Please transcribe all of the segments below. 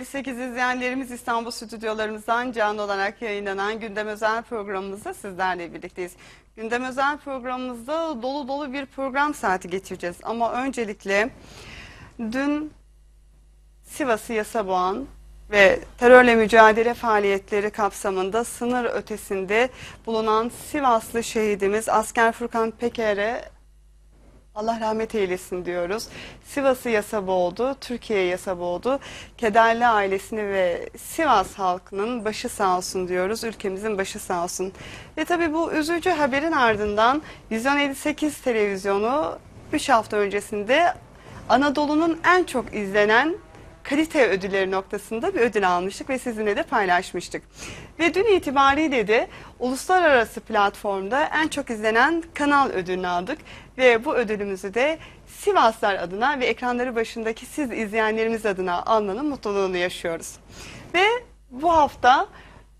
58 izleyenlerimiz İstanbul stüdyolarımızdan canlı olarak yayınlanan Gündem Özel programımızda sizlerle birlikteyiz. Gündem Özel programımızda dolu dolu bir program saati geçireceğiz. Ama öncelikle dün Sivas'ı yasa boğan ve terörle mücadele faaliyetleri kapsamında sınır ötesinde bulunan Sivaslı şehidimiz Asker Furkan Peker'e Allah rahmet eylesin diyoruz. Sivas'ı yasa boğdu, Türkiye yasa boğdu. Kederli ailesini ve Sivas halkının başı sağ olsun diyoruz. Ülkemizin başı sağ olsun. Ve tabii bu üzücü haberin ardından Vizyon 58 televizyonu 3 hafta öncesinde Anadolu'nun en çok izlenen kalite ödülleri noktasında bir ödül almıştık ve sizinle de paylaşmıştık. Ve dün itibariyle de uluslararası platformda en çok izlenen kanal ödülünü aldık. Ve bu ödülümüzü de Sivaslar adına ve ekranları başındaki siz izleyenlerimiz adına almanın mutluluğunu yaşıyoruz. Ve bu hafta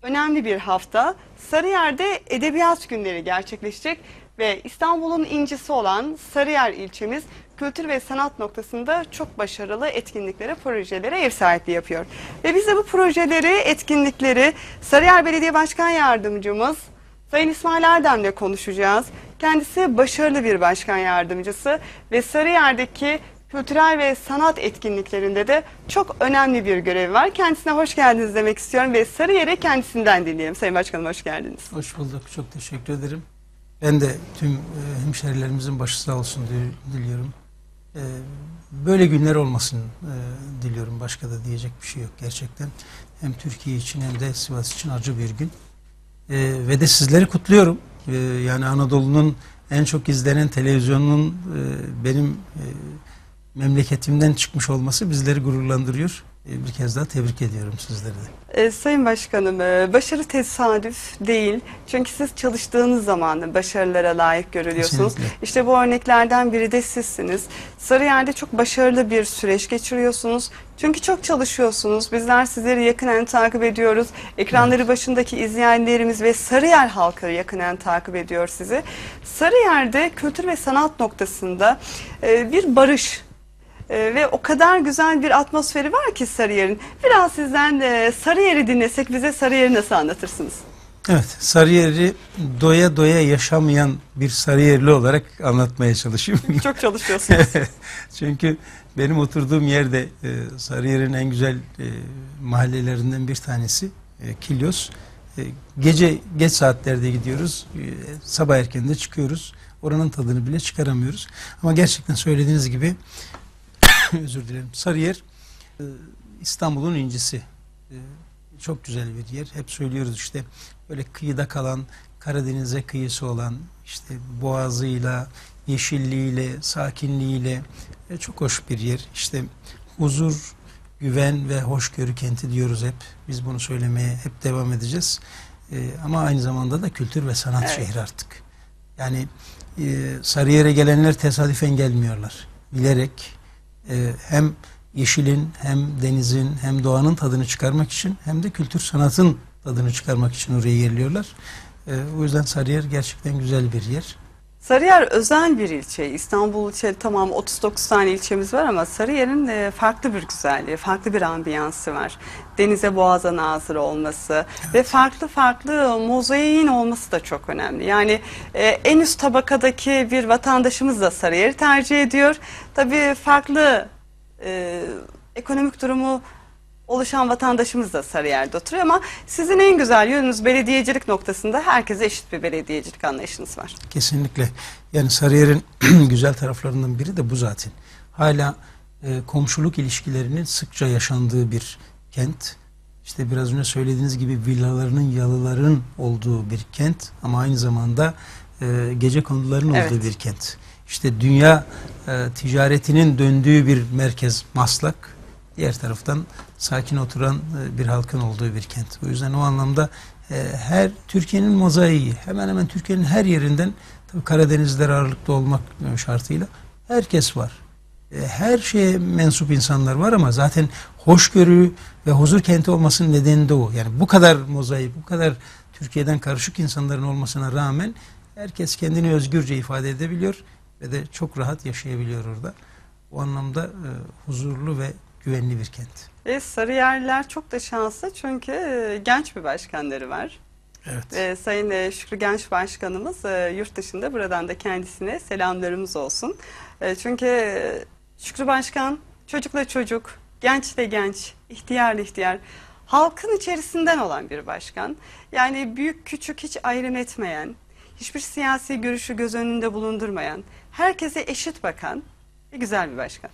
önemli bir hafta. Sarıyer'de Edebiyat Günleri gerçekleşecek ve İstanbul'un incisi olan Sarıyer ilçemiz kültür ve sanat noktasında çok başarılı etkinliklere, projelere ev sahipliği yapıyor. Ve biz de bu projeleri, etkinlikleri Sarıyer Belediye Başkan Yardımcımız Sayın İsmail Erdem'le konuşacağız. Kendisi başarılı bir başkan yardımcısı ve Sarıyer'deki kültürel ve sanat etkinliklerinde de çok önemli bir görevi var. Kendisine hoş geldiniz demek istiyorum ve Sarıyer'e kendisinden dinleyelim. Sayın Başkanım hoş geldiniz. Hoş bulduk. Çok teşekkür ederim. Ben de tüm e, hemşerilerimizin başı sağ olsun di- diliyorum. E, böyle günler olmasın e, diliyorum. Başka da diyecek bir şey yok gerçekten. Hem Türkiye için hem de Sivas için acı bir gün. Ve de sizleri kutluyorum. E, yani Anadolu'nun en çok izlenen televizyonunun e, benim e, memleketimden çıkmış olması bizleri gururlandırıyor. E, bir kez daha tebrik ediyorum sizleri de. Ee, Sayın Başkanım, e, başarı tesadüf değil. Çünkü siz çalıştığınız zaman başarılara layık görülüyorsunuz. Kesinlikle. İşte bu örneklerden biri de sizsiniz. Sarıyer'de çok başarılı bir süreç geçiriyorsunuz. Çünkü çok çalışıyorsunuz. Bizler sizleri yakinen takip ediyoruz. Ekranları başındaki izleyenlerimiz ve Sarıyer halkı yakinen takip ediyor sizi. Sarıyer'de kültür ve sanat noktasında e, bir barış ee, ve o kadar güzel bir atmosferi var ki Sarıyer'in. Biraz sizden de Sarıyer'i dinlesek bize Sarıyer'i nasıl anlatırsınız? Evet, Sarıyer'i doya doya yaşamayan bir Sarıyerli olarak anlatmaya çalışayım. Çok çalışıyorsunuz. Çünkü benim oturduğum yerde e, Sarıyer'in en güzel e, mahallelerinden bir tanesi e, Kilyos. E, gece geç saatlerde gidiyoruz, e, sabah erkende çıkıyoruz. Oranın tadını bile çıkaramıyoruz. Ama gerçekten söylediğiniz gibi özür dilerim. Sarıyer e, İstanbul'un incisi. E, çok güzel bir yer. Hep söylüyoruz işte böyle kıyıda kalan Karadeniz'e kıyısı olan işte boğazıyla, yeşilliğiyle, sakinliğiyle e, çok hoş bir yer. İşte huzur, güven ve hoşgörü kenti diyoruz hep. Biz bunu söylemeye hep devam edeceğiz. E, ama aynı zamanda da kültür ve sanat Evet. şehri artık. Yani e, Sarıyer'e gelenler tesadüfen gelmiyorlar. Bilerek e, hem yeşilin hem denizin hem doğanın tadını çıkarmak için hem de kültür sanatın tadını çıkarmak için oraya geliyorlar. E, o yüzden Sarıyer gerçekten güzel bir yer. Sarıyer özel bir ilçe. İstanbul ilçe tamam 39 tane ilçemiz var ama Sarıyer'in e, farklı bir güzelliği, farklı bir ambiyansı var. Denize boğaza nazır olması ve farklı farklı mozaiğin olması da çok önemli. Yani e, en üst tabakadaki bir vatandaşımız da Sarıyer'i tercih ediyor. Tabii farklı e, ekonomik durumu oluşan vatandaşımız da Sarıyer'de oturuyor ama sizin en güzel yönünüz belediyecilik noktasında herkese eşit bir belediyecilik anlayışınız var. Kesinlikle. Yani Sarıyer'in güzel taraflarından biri de bu zaten. Hala e, komşuluk ilişkilerinin sıkça yaşandığı bir kent. İşte biraz önce söylediğiniz gibi villalarının, yalıların olduğu bir kent ama aynı zamanda e, gece konuların Evet. olduğu bir kent. İşte dünya e, ticaretinin döndüğü bir merkez Maslak. Diğer taraftan sakin oturan e, bir halkın olduğu bir kent. O yüzden o anlamda e, her Türkiye'nin mozaiği hemen hemen Türkiye'nin her yerinden tabii Karadenizler ağırlıklı olmak şartıyla herkes var. E, Her şeye mensup insanlar var ama zaten hoşgörü ve huzur kenti olmasının nedeni de o. Yani bu kadar mozaik, bu kadar Türkiye'den karışık insanların olmasına rağmen herkes kendini özgürce ifade edebiliyor ve de çok rahat yaşayabiliyor orada. O anlamda e, huzurlu ve güvenli bir kent. Ve Sarıyerliler çok da şanslı çünkü e, genç bir başkanları var. Evet. E, Sayın e, Şükrü Genç Başkanımız e, yurt dışında buradan da kendisine selamlarımız olsun. E, çünkü e, Şükrü Başkan çocukla çocuk, gençle genç, ihtiyarla ihtiyar, halkın içerisinden olan bir başkan. Yani büyük küçük hiç ayrım etmeyen, hiçbir siyasi görüşü göz önünde bulundurmayan, herkese eşit bakan ve güzel bir başkan.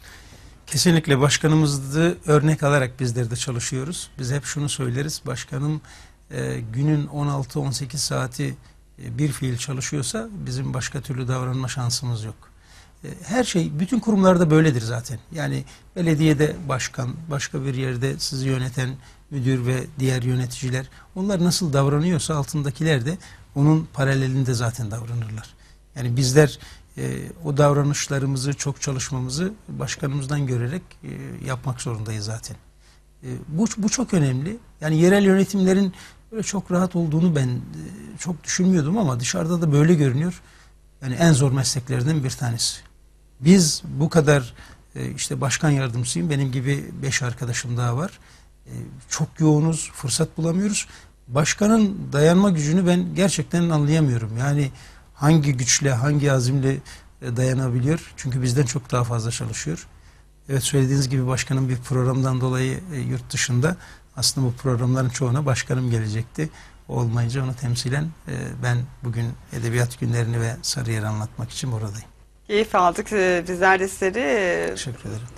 Kesinlikle başkanımızı örnek alarak bizler de çalışıyoruz. Biz hep şunu söyleriz. Başkanım e, günün 16-18 saati e, bir fiil çalışıyorsa bizim başka türlü davranma şansımız yok. E, her şey bütün kurumlarda böyledir zaten. Yani belediyede başkan, başka bir yerde sizi yöneten müdür ve diğer yöneticiler onlar nasıl davranıyorsa altındakiler de onun paralelinde zaten davranırlar. Yani bizler e, o davranışlarımızı, çok çalışmamızı başkanımızdan görerek e, yapmak zorundayız zaten. E, bu, bu çok önemli. Yani yerel yönetimlerin böyle çok rahat olduğunu ben e, çok düşünmüyordum ama dışarıda da böyle görünüyor. Yani en zor mesleklerden bir tanesi. Biz bu kadar e, işte başkan yardımcısıyım. Benim gibi beş arkadaşım daha var. Çok yoğunuz, fırsat bulamıyoruz. Başkanın dayanma gücünü ben gerçekten anlayamıyorum. Yani hangi güçle, hangi azimle e, dayanabiliyor? Çünkü bizden çok daha fazla çalışıyor. Evet söylediğiniz gibi başkanın bir programdan dolayı e, yurt dışında aslında bu programların çoğuna başkanım gelecekti. O olmayınca onu temsilen e, ben bugün edebiyat günlerini ve Sarıyer'i anlatmak için buradayım. Keyif aldık. Ee, Bizler de sizleri e,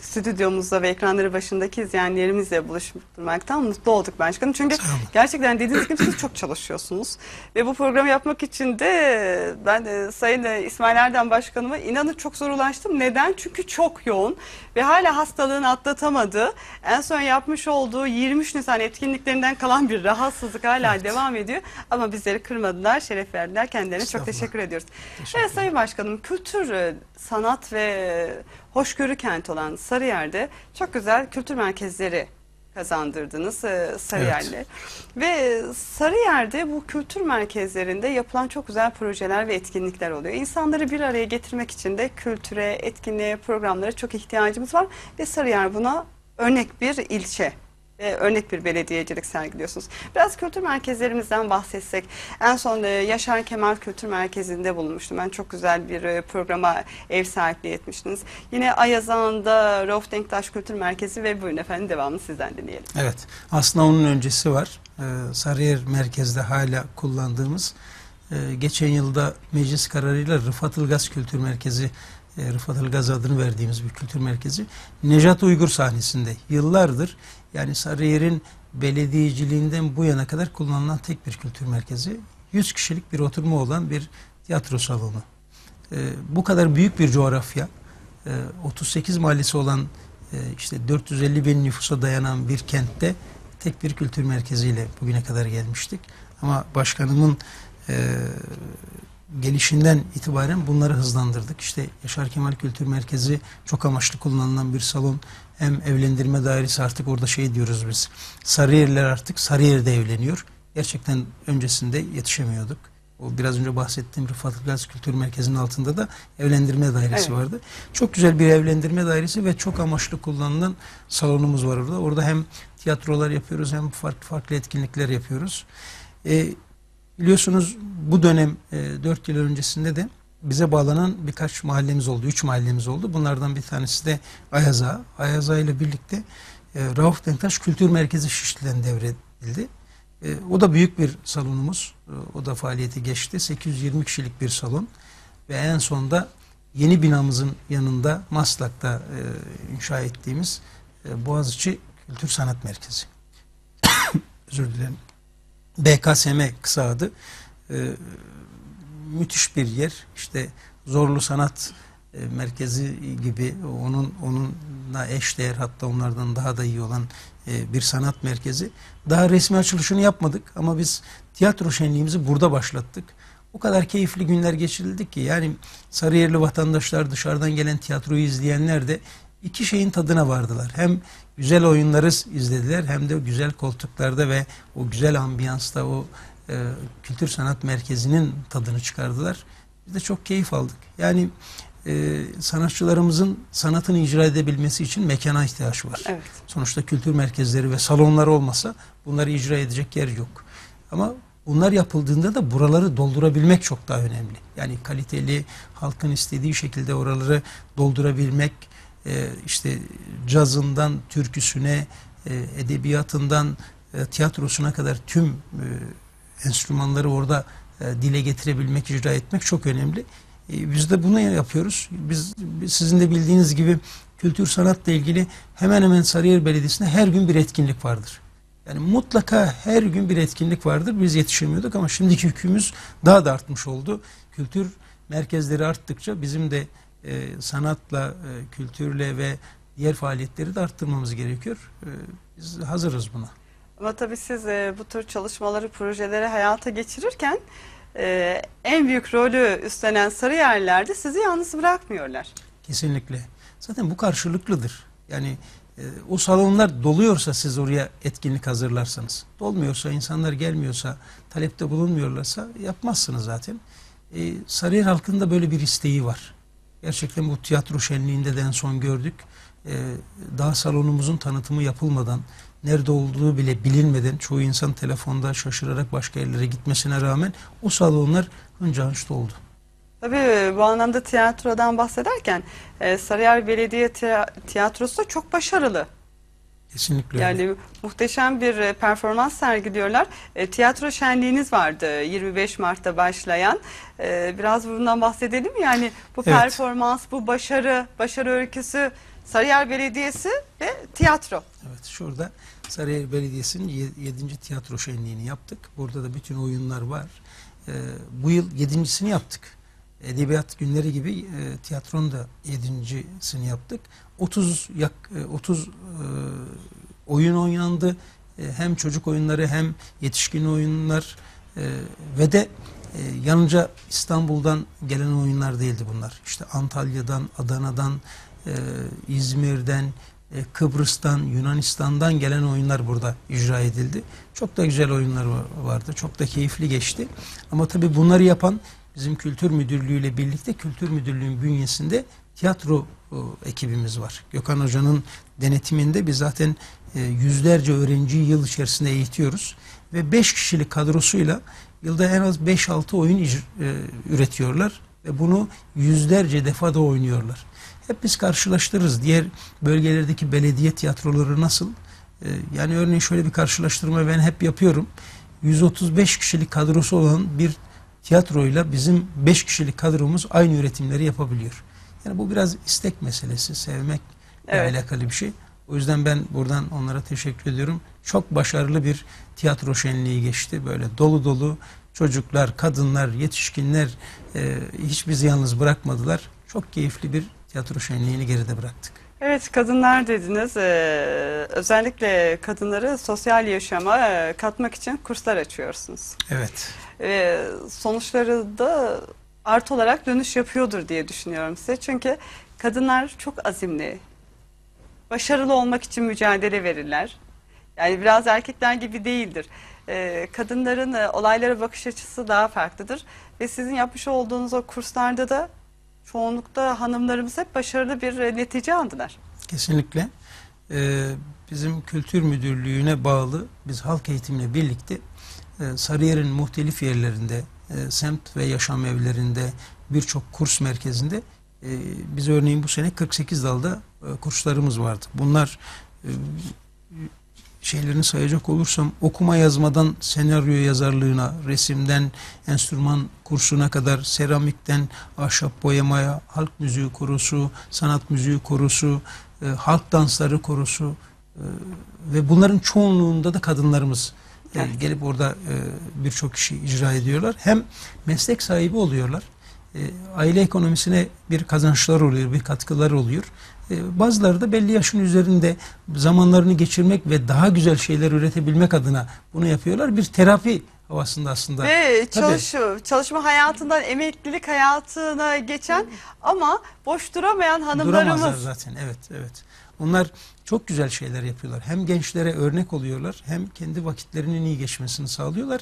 stüdyomuzda ve ekranları başındaki izleyenlerimizle buluşturmaktan mutlu olduk başkanım. Çünkü gerçekten dediğiniz gibi siz çok çalışıyorsunuz. Ve bu programı yapmak için de ben de Sayın e, İsmail Erdem Başkanıma inanın çok zor ulaştım. Neden? Çünkü çok yoğun ve hala hastalığını atlatamadı. En son yapmış olduğu 23 Nisan etkinliklerinden kalan bir rahatsızlık hala Evet. devam ediyor. Ama bizleri kırmadılar, şeref verdiler. Kendilerine çok teşekkür ediyoruz. Teşekkür Evet Sayın Başkanım, kültür, e, sanat ve hoşgörü kenti olan Sarıyer'de çok güzel kültür merkezleri kazandırdınız e, Sarıyer'le. Ve Sarıyer'de bu kültür merkezlerinde yapılan çok güzel projeler ve etkinlikler oluyor. İnsanları bir araya getirmek için de kültüre, etkinliğe, programlara çok ihtiyacımız var. Ve Sarıyer buna örnek bir ilçe ve örnek bir belediyecilik sergiliyorsunuz. Biraz kültür merkezlerimizden bahsetsek. En son e, Yaşar Kemal Kültür Merkezi'nde bulunmuştum. Ben çok güzel bir e, programa ev sahipliği etmiştiniz. Yine Ayazağan'da Rauf Denktaş Kültür Merkezi ve buyurun efendim devamını sizden dinleyelim. Evet. Aslında onun öncesi var. Ee, Sarıyer merkezde hala kullandığımız e, geçen yılda meclis kararıyla Rıfat Ilgaz Kültür Merkezi Rıfat Ilgaz adını verdiğimiz bir kültür merkezi Nejat Uygur sahnesinde yıllardır yani Sarıyer'in belediyeciliğinden bu yana kadar kullanılan tek bir kültür merkezi 100 kişilik bir oturma olan bir tiyatro salonu. Ee, bu kadar büyük bir coğrafya e, 38 mahallesi olan e, işte 450 bin nüfusa dayanan bir kentte tek bir kültür merkeziyle bugüne kadar gelmiştik. Ama başkanımın e, gelişinden itibaren bunları hızlandırdık. İşte Yaşar Kemal Kültür Merkezi çok amaçlı kullanılan bir salon. Hem evlendirme dairesi artık orada şey diyoruz biz. Sarıyerliler artık Sarıyer'de evleniyor. Gerçekten öncesinde yetişemiyorduk. O biraz önce bahsettiğim Rıfat Ilgaz Kültür Merkezi'nin altında da evlendirme dairesi Evet. vardı. Çok güzel bir evlendirme dairesi ve çok amaçlı kullanılan salonumuz var orada. Orada hem tiyatrolar yapıyoruz hem farklı farklı etkinlikler yapıyoruz. E, biliyorsunuz bu dönem e, 4 yıl öncesinde de bize bağlanan birkaç mahallemiz oldu. Üç mahallemiz oldu. Bunlardan bir tanesi de Ayaza. Ayaza ile birlikte e, Rauf Denktaş Kültür Merkezi Şişli'den devredildi. E, o da büyük bir salonumuz. E, o da faaliyeti geçti. 820 kişilik bir salon. Ve en sonda yeni binamızın yanında Maslak'ta e, inşa ettiğimiz e, Boğaziçi Kültür Sanat Merkezi. Özür dilerim. BKSM kısa adı. E, müthiş bir yer. İşte Zorlu Sanat e, Merkezi gibi onun onunla eşdeğer hatta onlardan daha da iyi olan e, bir sanat merkezi. Daha resmi açılışını yapmadık ama biz tiyatro şenliğimizi burada başlattık. O kadar keyifli günler geçirildi ki yani Sarıyerli vatandaşlar dışarıdan gelen tiyatroyu izleyenler de iki şeyin tadına vardılar. Hem güzel oyunları izlediler hem de güzel koltuklarda ve o güzel ambiyansta o e, kültür sanat merkezinin tadını çıkardılar. Biz de çok keyif aldık. Yani e, sanatçılarımızın sanatını icra edebilmesi için mekana ihtiyaç var. Evet. Sonuçta kültür merkezleri ve salonlar olmasa bunları icra edecek yer yok. Ama bunlar yapıldığında da buraları doldurabilmek çok daha önemli. Yani kaliteli, halkın istediği şekilde oraları doldurabilmek, işte cazından türküsüne, e, edebiyatından e, tiyatrosuna kadar tüm e, enstrümanları orada e, dile getirebilmek, icra etmek çok önemli. E, biz de bunu yapıyoruz. Biz sizin de bildiğiniz gibi kültür sanatla ilgili hemen hemen Sarıyer Belediyesi'nde her gün bir etkinlik vardır. Yani mutlaka her gün bir etkinlik vardır. Biz yetişemiyorduk ama şimdiki yükümüz daha da artmış oldu. Kültür merkezleri arttıkça bizim de e, sanatla, e, kültürle ve diğer faaliyetleri de arttırmamız gerekiyor. E, biz hazırız buna. Ama tabii siz e, bu tür çalışmaları, projeleri hayata geçirirken e, en büyük rolü üstlenen Sarıyerliler de sizi yalnız bırakmıyorlar. Kesinlikle. Zaten bu karşılıklıdır. Yani e, o salonlar doluyorsa siz oraya etkinlik hazırlarsanız, dolmuyorsa, insanlar gelmiyorsa, talepte bulunmuyorlarsa yapmazsınız zaten. E, Sarıyer halkının da böyle bir isteği var. Gerçekten bu tiyatro şenliğinde de en son gördük. E, daha salonumuzun tanıtımı yapılmadan, nerede olduğu bile bilinmeden çoğu insan telefonda şaşırarak başka yerlere gitmesine rağmen o salonlar hınca hınç doldu. Tabii bu anlamda tiyatrodan bahsederken e, Sarıyer Belediye Tiya- Tiyatrosu da çok başarılı. Kesinlikle öyle. Yani muhteşem bir e, performans sergiliyorlar. E, tiyatro şenliğiniz vardı 25 Mart'ta başlayan. E, biraz bundan bahsedelim? Yani bu Evet. performans, bu başarı, başarı öyküsü Sarıyer Belediyesi ve tiyatro. Evet şurada Sarıyer Belediyesi'nin 7. tiyatro şenliğini yaptık. Burada da bütün oyunlar var. Ee, bu yıl yedincisini yaptık. Edebiyat günleri gibi e, tiyatronun da yedincisini yaptık. 30 yak e, 30 e, oyun oynandı. E, hem çocuk oyunları hem yetişkin oyunlar e, ve de e, yalnızca İstanbul'dan gelen oyunlar değildi bunlar. İşte Antalya'dan, Adana'dan, e, İzmir'den, e, Kıbrıs'tan, Yunanistan'dan gelen oyunlar burada icra edildi. Çok da güzel oyunlar va- vardı. Çok da keyifli geçti. Ama tabii bunları yapan bizim Kültür Müdürlüğü ile birlikte Kültür Müdürlüğü'nün bünyesinde tiyatro o, ekibimiz var. Gökhan Hoca'nın denetiminde biz zaten e, yüzlerce öğrenciyi yıl içerisinde eğitiyoruz. Ve 5 kişilik kadrosuyla yılda en az 5-6 oyun e, üretiyorlar. Ve bunu yüzlerce defa da oynuyorlar. Hep biz karşılaştırırız. Diğer bölgelerdeki belediye tiyatroları nasıl? Yani örneğin şöyle bir karşılaştırma ben hep yapıyorum. 135 kişilik kadrosu olan bir tiyatroyla bizim 5 kişilik kadromuz aynı üretimleri yapabiliyor. Yani bu biraz istek meselesi, sevmekle Evet. alakalı bir şey. O yüzden ben buradan onlara teşekkür ediyorum. Çok başarılı bir tiyatro şenliği geçti. Böyle dolu dolu çocuklar, kadınlar, yetişkinler e, hiç bizi yalnız bırakmadılar. Çok keyifli bir tiyatro şenliğini geride bıraktık. Evet kadınlar dediniz. Ee, özellikle kadınları sosyal yaşama e, katmak için kurslar açıyorsunuz. Evet. Ee, sonuçları da artı olarak dönüş yapıyordur diye düşünüyorum size. Çünkü kadınlar çok azimli. Başarılı olmak için mücadele verirler. Yani biraz erkekler gibi değildir. Ee, kadınların e, olaylara bakış açısı daha farklıdır. Ve sizin yapmış olduğunuz o kurslarda da çoğunlukta hanımlarımız hep başarılı bir e, netice aldılar. Kesinlikle. Ee, bizim kültür müdürlüğüne bağlı biz halk eğitimle birlikte e, Sarıyer'in muhtelif yerlerinde, e, semt ve yaşam evlerinde, birçok kurs merkezinde e, biz örneğin bu sene 48 dalda e, kurslarımız vardı. Bunlar şeylerini sayacak olursam okuma yazmadan senaryo yazarlığına, resimden enstrüman kursuna kadar, seramikten ahşap boyamaya, halk müziği korosu, sanat müziği korosu, e, halk dansları korosu e, ve bunların çoğunluğunda da kadınlarımız e, Evet. gelip orada e, birçok kişi icra ediyorlar. Hem meslek sahibi oluyorlar, e, aile ekonomisine bir kazançlar oluyor, bir katkılar oluyor. E, bazıları da belli yaşın üzerinde zamanlarını geçirmek ve daha güzel şeyler üretebilmek adına bunu yapıyorlar. Bir terapi havasında aslında. Ve Tabii. çalış, çalışma hayatından emeklilik hayatına geçen ama boş duramayan Duramazlar hanımlarımız. zaten. Evet, evet. Onlar çok güzel şeyler yapıyorlar. Hem gençlere örnek oluyorlar, hem kendi vakitlerinin iyi geçmesini sağlıyorlar.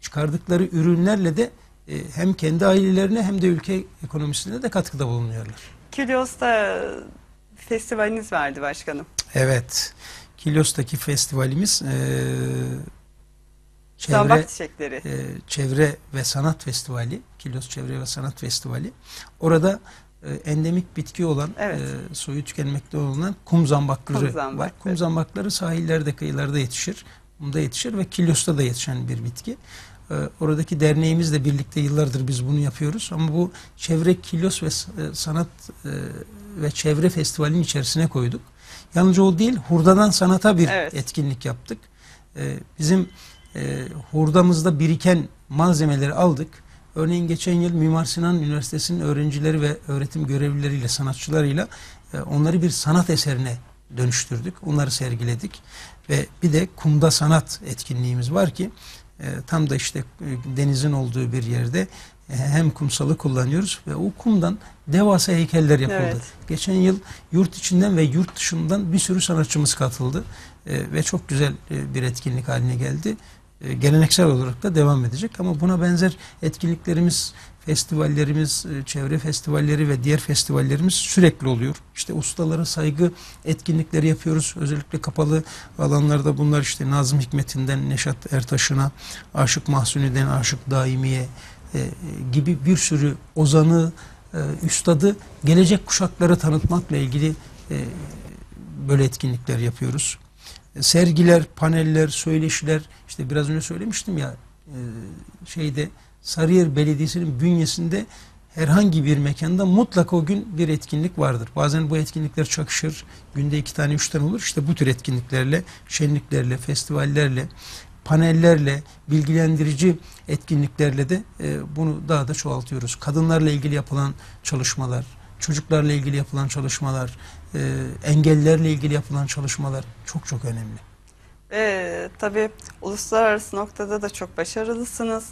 Çıkardıkları ürünlerle de e, hem kendi ailelerine hem de ülke ekonomisine de katkıda bulunuyorlar. Kilyos'ta festivaliniz vardı başkanım. Evet. Kilyos'taki festivalimiz e, çevre çiçekleri. e, Çevre ve Sanat Festivali, Kilyos Çevre ve Sanat Festivali. Orada endemik bitki olan, Evet. e, soyu tükenmekte olan kum zambakları Kum zambak, var. Kum zambakları sahillerde, kıyılarda yetişir. Kumda yetişir ve Kilyos'ta da yetişen bir bitki. E, oradaki derneğimizle birlikte yıllardır biz bunu yapıyoruz. Ama bu Çevre Kilyos ve e, Sanat e, ve Çevre Festivali'nin içerisine koyduk. Yalnız o değil, hurdadan sanata bir Evet. etkinlik yaptık. E, bizim e, hurdamızda biriken malzemeleri aldık. Örneğin geçen yıl Mimar Sinan Üniversitesi'nin öğrencileri ve öğretim görevlileriyle, sanatçılarıyla e, onları bir sanat eserine dönüştürdük. Onları sergiledik. Ve bir de kumda sanat etkinliğimiz var ki e, tam da işte e, denizin olduğu bir yerde hem kumsalı kullanıyoruz ve o kumdan devasa heykeller yapıldı. Evet. Geçen yıl yurt içinden ve yurt dışından bir sürü sanatçımız katıldı ve çok güzel bir etkinlik haline geldi. E, geleneksel olarak da devam edecek ama buna benzer etkinliklerimiz, festivallerimiz, e, çevre festivalleri ve diğer festivallerimiz sürekli oluyor. İşte ustalara saygı etkinlikleri yapıyoruz. Özellikle kapalı alanlarda bunlar işte Nazım Hikmet'inden Neşat Ertaş'ına, Aşık Mahsuni'den Aşık Daimi'ye e, gibi bir sürü ozanı, e, üstadı gelecek kuşaklara tanıtmakla ilgili böyle etkinlikler yapıyoruz. Sergiler, paneller, söyleşiler, işte biraz önce söylemiştim ya e, şeyde Sarıyer Belediyesi'nin bünyesinde herhangi bir mekanda mutlaka o gün bir etkinlik vardır. Bazen bu etkinlikler çakışır. Günde iki tane, üç tane olur. İşte bu tür etkinliklerle, şenliklerle, festivallerle, panellerle, bilgilendirici etkinliklerle de e, bunu daha da çoğaltıyoruz. Kadınlarla ilgili yapılan çalışmalar, çocuklarla ilgili yapılan çalışmalar, e, engellilerle ilgili yapılan çalışmalar çok çok önemli. Ee, tabii uluslararası noktada da çok başarılısınız.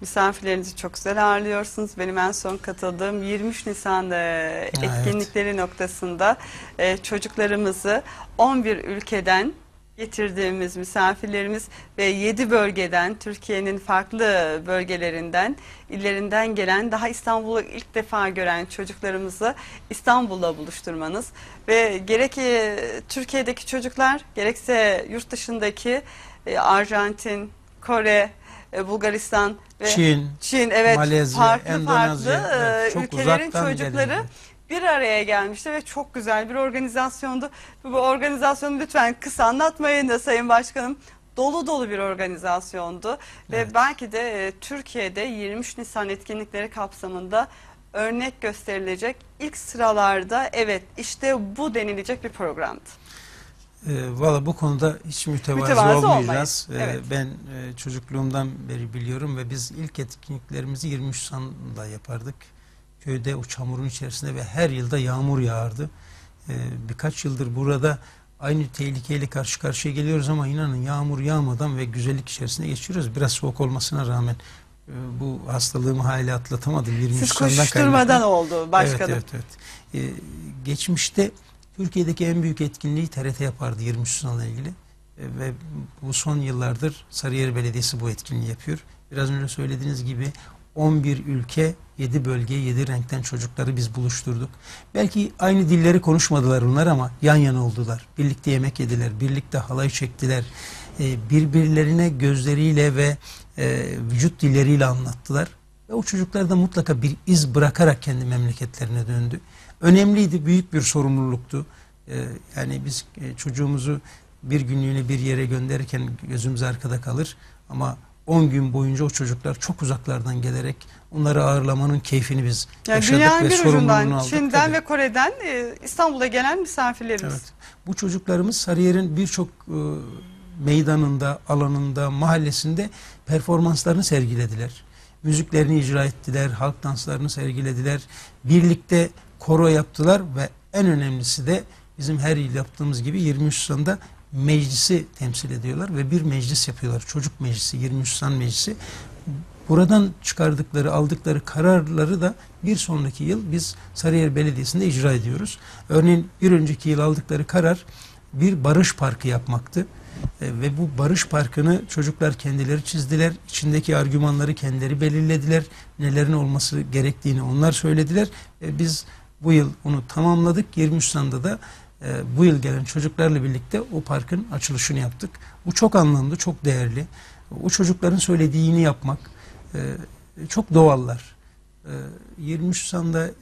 Misafirlerinizi çok güzel ağırlıyorsunuz. Benim en son katıldığım 23 Nisan e, etkinlikleri noktasında e, çocuklarımızı 11 ülkeden getirdiğimiz misafirlerimiz ve 7 bölgeden Türkiye'nin farklı bölgelerinden illerinden gelen daha İstanbul'u ilk defa gören çocuklarımızı İstanbul'la buluşturmanız ve gerek e, Türkiye'deki çocuklar gerekse yurt dışındaki e, Arjantin, Kore, e, Bulgaristan ve Çin, Çin evet Malezya, farklı Endonezya, farklı evet, çok ülkelerin uzaktan çocukları gelenler. Bir araya gelmişti ve çok güzel bir organizasyondu. Bu organizasyonu lütfen kısa anlatmayın da Sayın Başkanım. Dolu dolu bir organizasyondu ve Evet. belki de e, Türkiye'de 23 Nisan etkinlikleri kapsamında örnek gösterilecek ilk sıralarda evet işte bu denilecek bir programdı. E, Valla bu konuda hiç mütevazı, Mütevazı olmayacağız. E, evet. Ben e, çocukluğumdan beri biliyorum ve biz ilk etkinliklerimizi 23 Nisan'da yapardık. Köyde o çamurun içerisinde ve her yılda yağmur yağardı. E, birkaç yıldır burada aynı tehlikeyle karşı karşıya geliyoruz ama inanın yağmur yağmadan ve güzellik içerisinde geçiyoruz. Biraz soğuk olmasına rağmen e, bu hastalığımı hala atlatamadım. 23 Siz koşuşturmadan kaynaklı. oldu başkanım. Evet, evet, evet. Ee, geçmişte Türkiye'deki en büyük etkinliği TRT yapardı 23 Nisan'la ilgili. Ee, ve bu son yıllardır Sarıyer Belediyesi bu etkinliği yapıyor. Biraz önce söylediğiniz gibi 11 ülke, 7 bölge, 7 renkten çocukları biz buluşturduk. Belki aynı dilleri konuşmadılar onlar ama yan yana oldular. Birlikte yemek yediler, birlikte halay çektiler. Ee, birbirlerine gözleriyle ve e, vücut dilleriyle anlattılar. Ve o çocuklar da mutlaka bir iz bırakarak kendi memleketlerine döndü. Önemliydi, büyük bir sorumluluktu. Ee, yani biz e, çocuğumuzu bir günlüğüne bir yere gönderirken gözümüz arkada kalır. Ama 10 gün boyunca o çocuklar çok uzaklardan gelerek onları ağırlamanın keyfini biz Yani yaşadık ve bir sorumluluğunu aldık. Çin'den Tabii. ve Kore'den e, İstanbul'a gelen misafirlerimiz. Evet. Bu çocuklarımız Sarıyer'in birçok e, meydanında, alanında, mahallesinde performanslarını sergilediler. Müziklerini icra ettiler, halk danslarını sergilediler. Birlikte koro yaptılar ve en önemlisi de bizim her yıl yaptığımız gibi 23 Nisan'da meclisi temsil ediyorlar ve bir meclis yapıyorlar. Çocuk meclisi, 23 Nisan meclisi. Buradan çıkardıkları, aldıkları kararları da bir sonraki yıl biz Sarıyer Belediyesi'nde icra ediyoruz. Örneğin bir önceki yıl aldıkları karar bir barış parkı yapmaktı. E, ve bu Barış Parkı'nı çocuklar kendileri çizdiler. İçindeki argümanları kendileri belirlediler. Nelerin olması gerektiğini onlar söylediler. E, biz bu yıl onu tamamladık. 23 Nisan'da da e, bu yıl gelen çocuklarla birlikte o parkın açılışını yaptık. Bu çok anlamlı, çok değerli. O çocukların söylediğini yapmak e, çok doğallar. E, 23 Nisan'da e,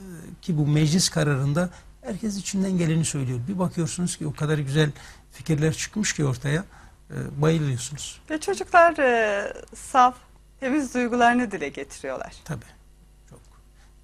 ki bu meclis kararında herkes içinden geleni söylüyor. Bir bakıyorsunuz ki o kadar güzel fikirler çıkmış ki ortaya e, bayılıyorsunuz. Ve çocuklar e, saf, temiz duygularını dile getiriyorlar. Tabii.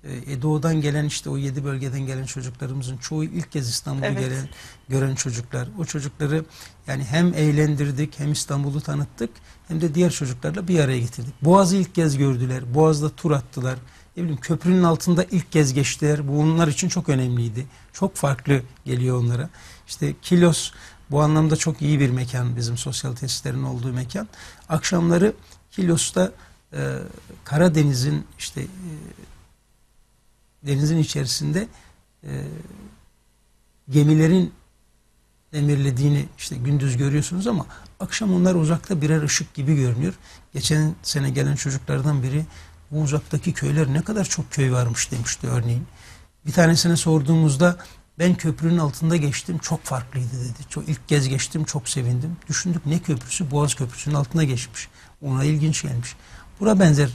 E, e, doğudan gelen işte o yedi bölgeden gelen çocuklarımızın çoğu ilk kez İstanbul'u Evet. gelen gören çocuklar. O çocukları yani hem eğlendirdik hem İstanbul'u tanıttık hem de diğer çocuklarla bir araya getirdik. Boğaz'ı ilk kez gördüler. Boğaz'da tur attılar. Ne bileyim köprünün altında ilk kez geçtiler. Bu onlar için çok önemliydi. Çok farklı geliyor onlara. İşte Kilos bu anlamda çok iyi bir mekan bizim sosyal tesislerin olduğu mekan. Akşamları Kilos'ta e, Karadeniz'in işte e, denizin içerisinde e, gemilerin demirlediğini işte gündüz görüyorsunuz ama akşam onlar uzakta birer ışık gibi görünüyor. Geçen sene gelen çocuklardan biri bu uzaktaki köyler ne kadar çok köy varmış demişti örneğin. Bir tanesine sorduğumuzda ben köprünün altında geçtim çok farklıydı dedi. Çok, ilk kez geçtim çok sevindim. Düşündük ne köprüsü? Boğaz Köprüsü'nün altına geçmiş. Ona ilginç gelmiş. Buna benzer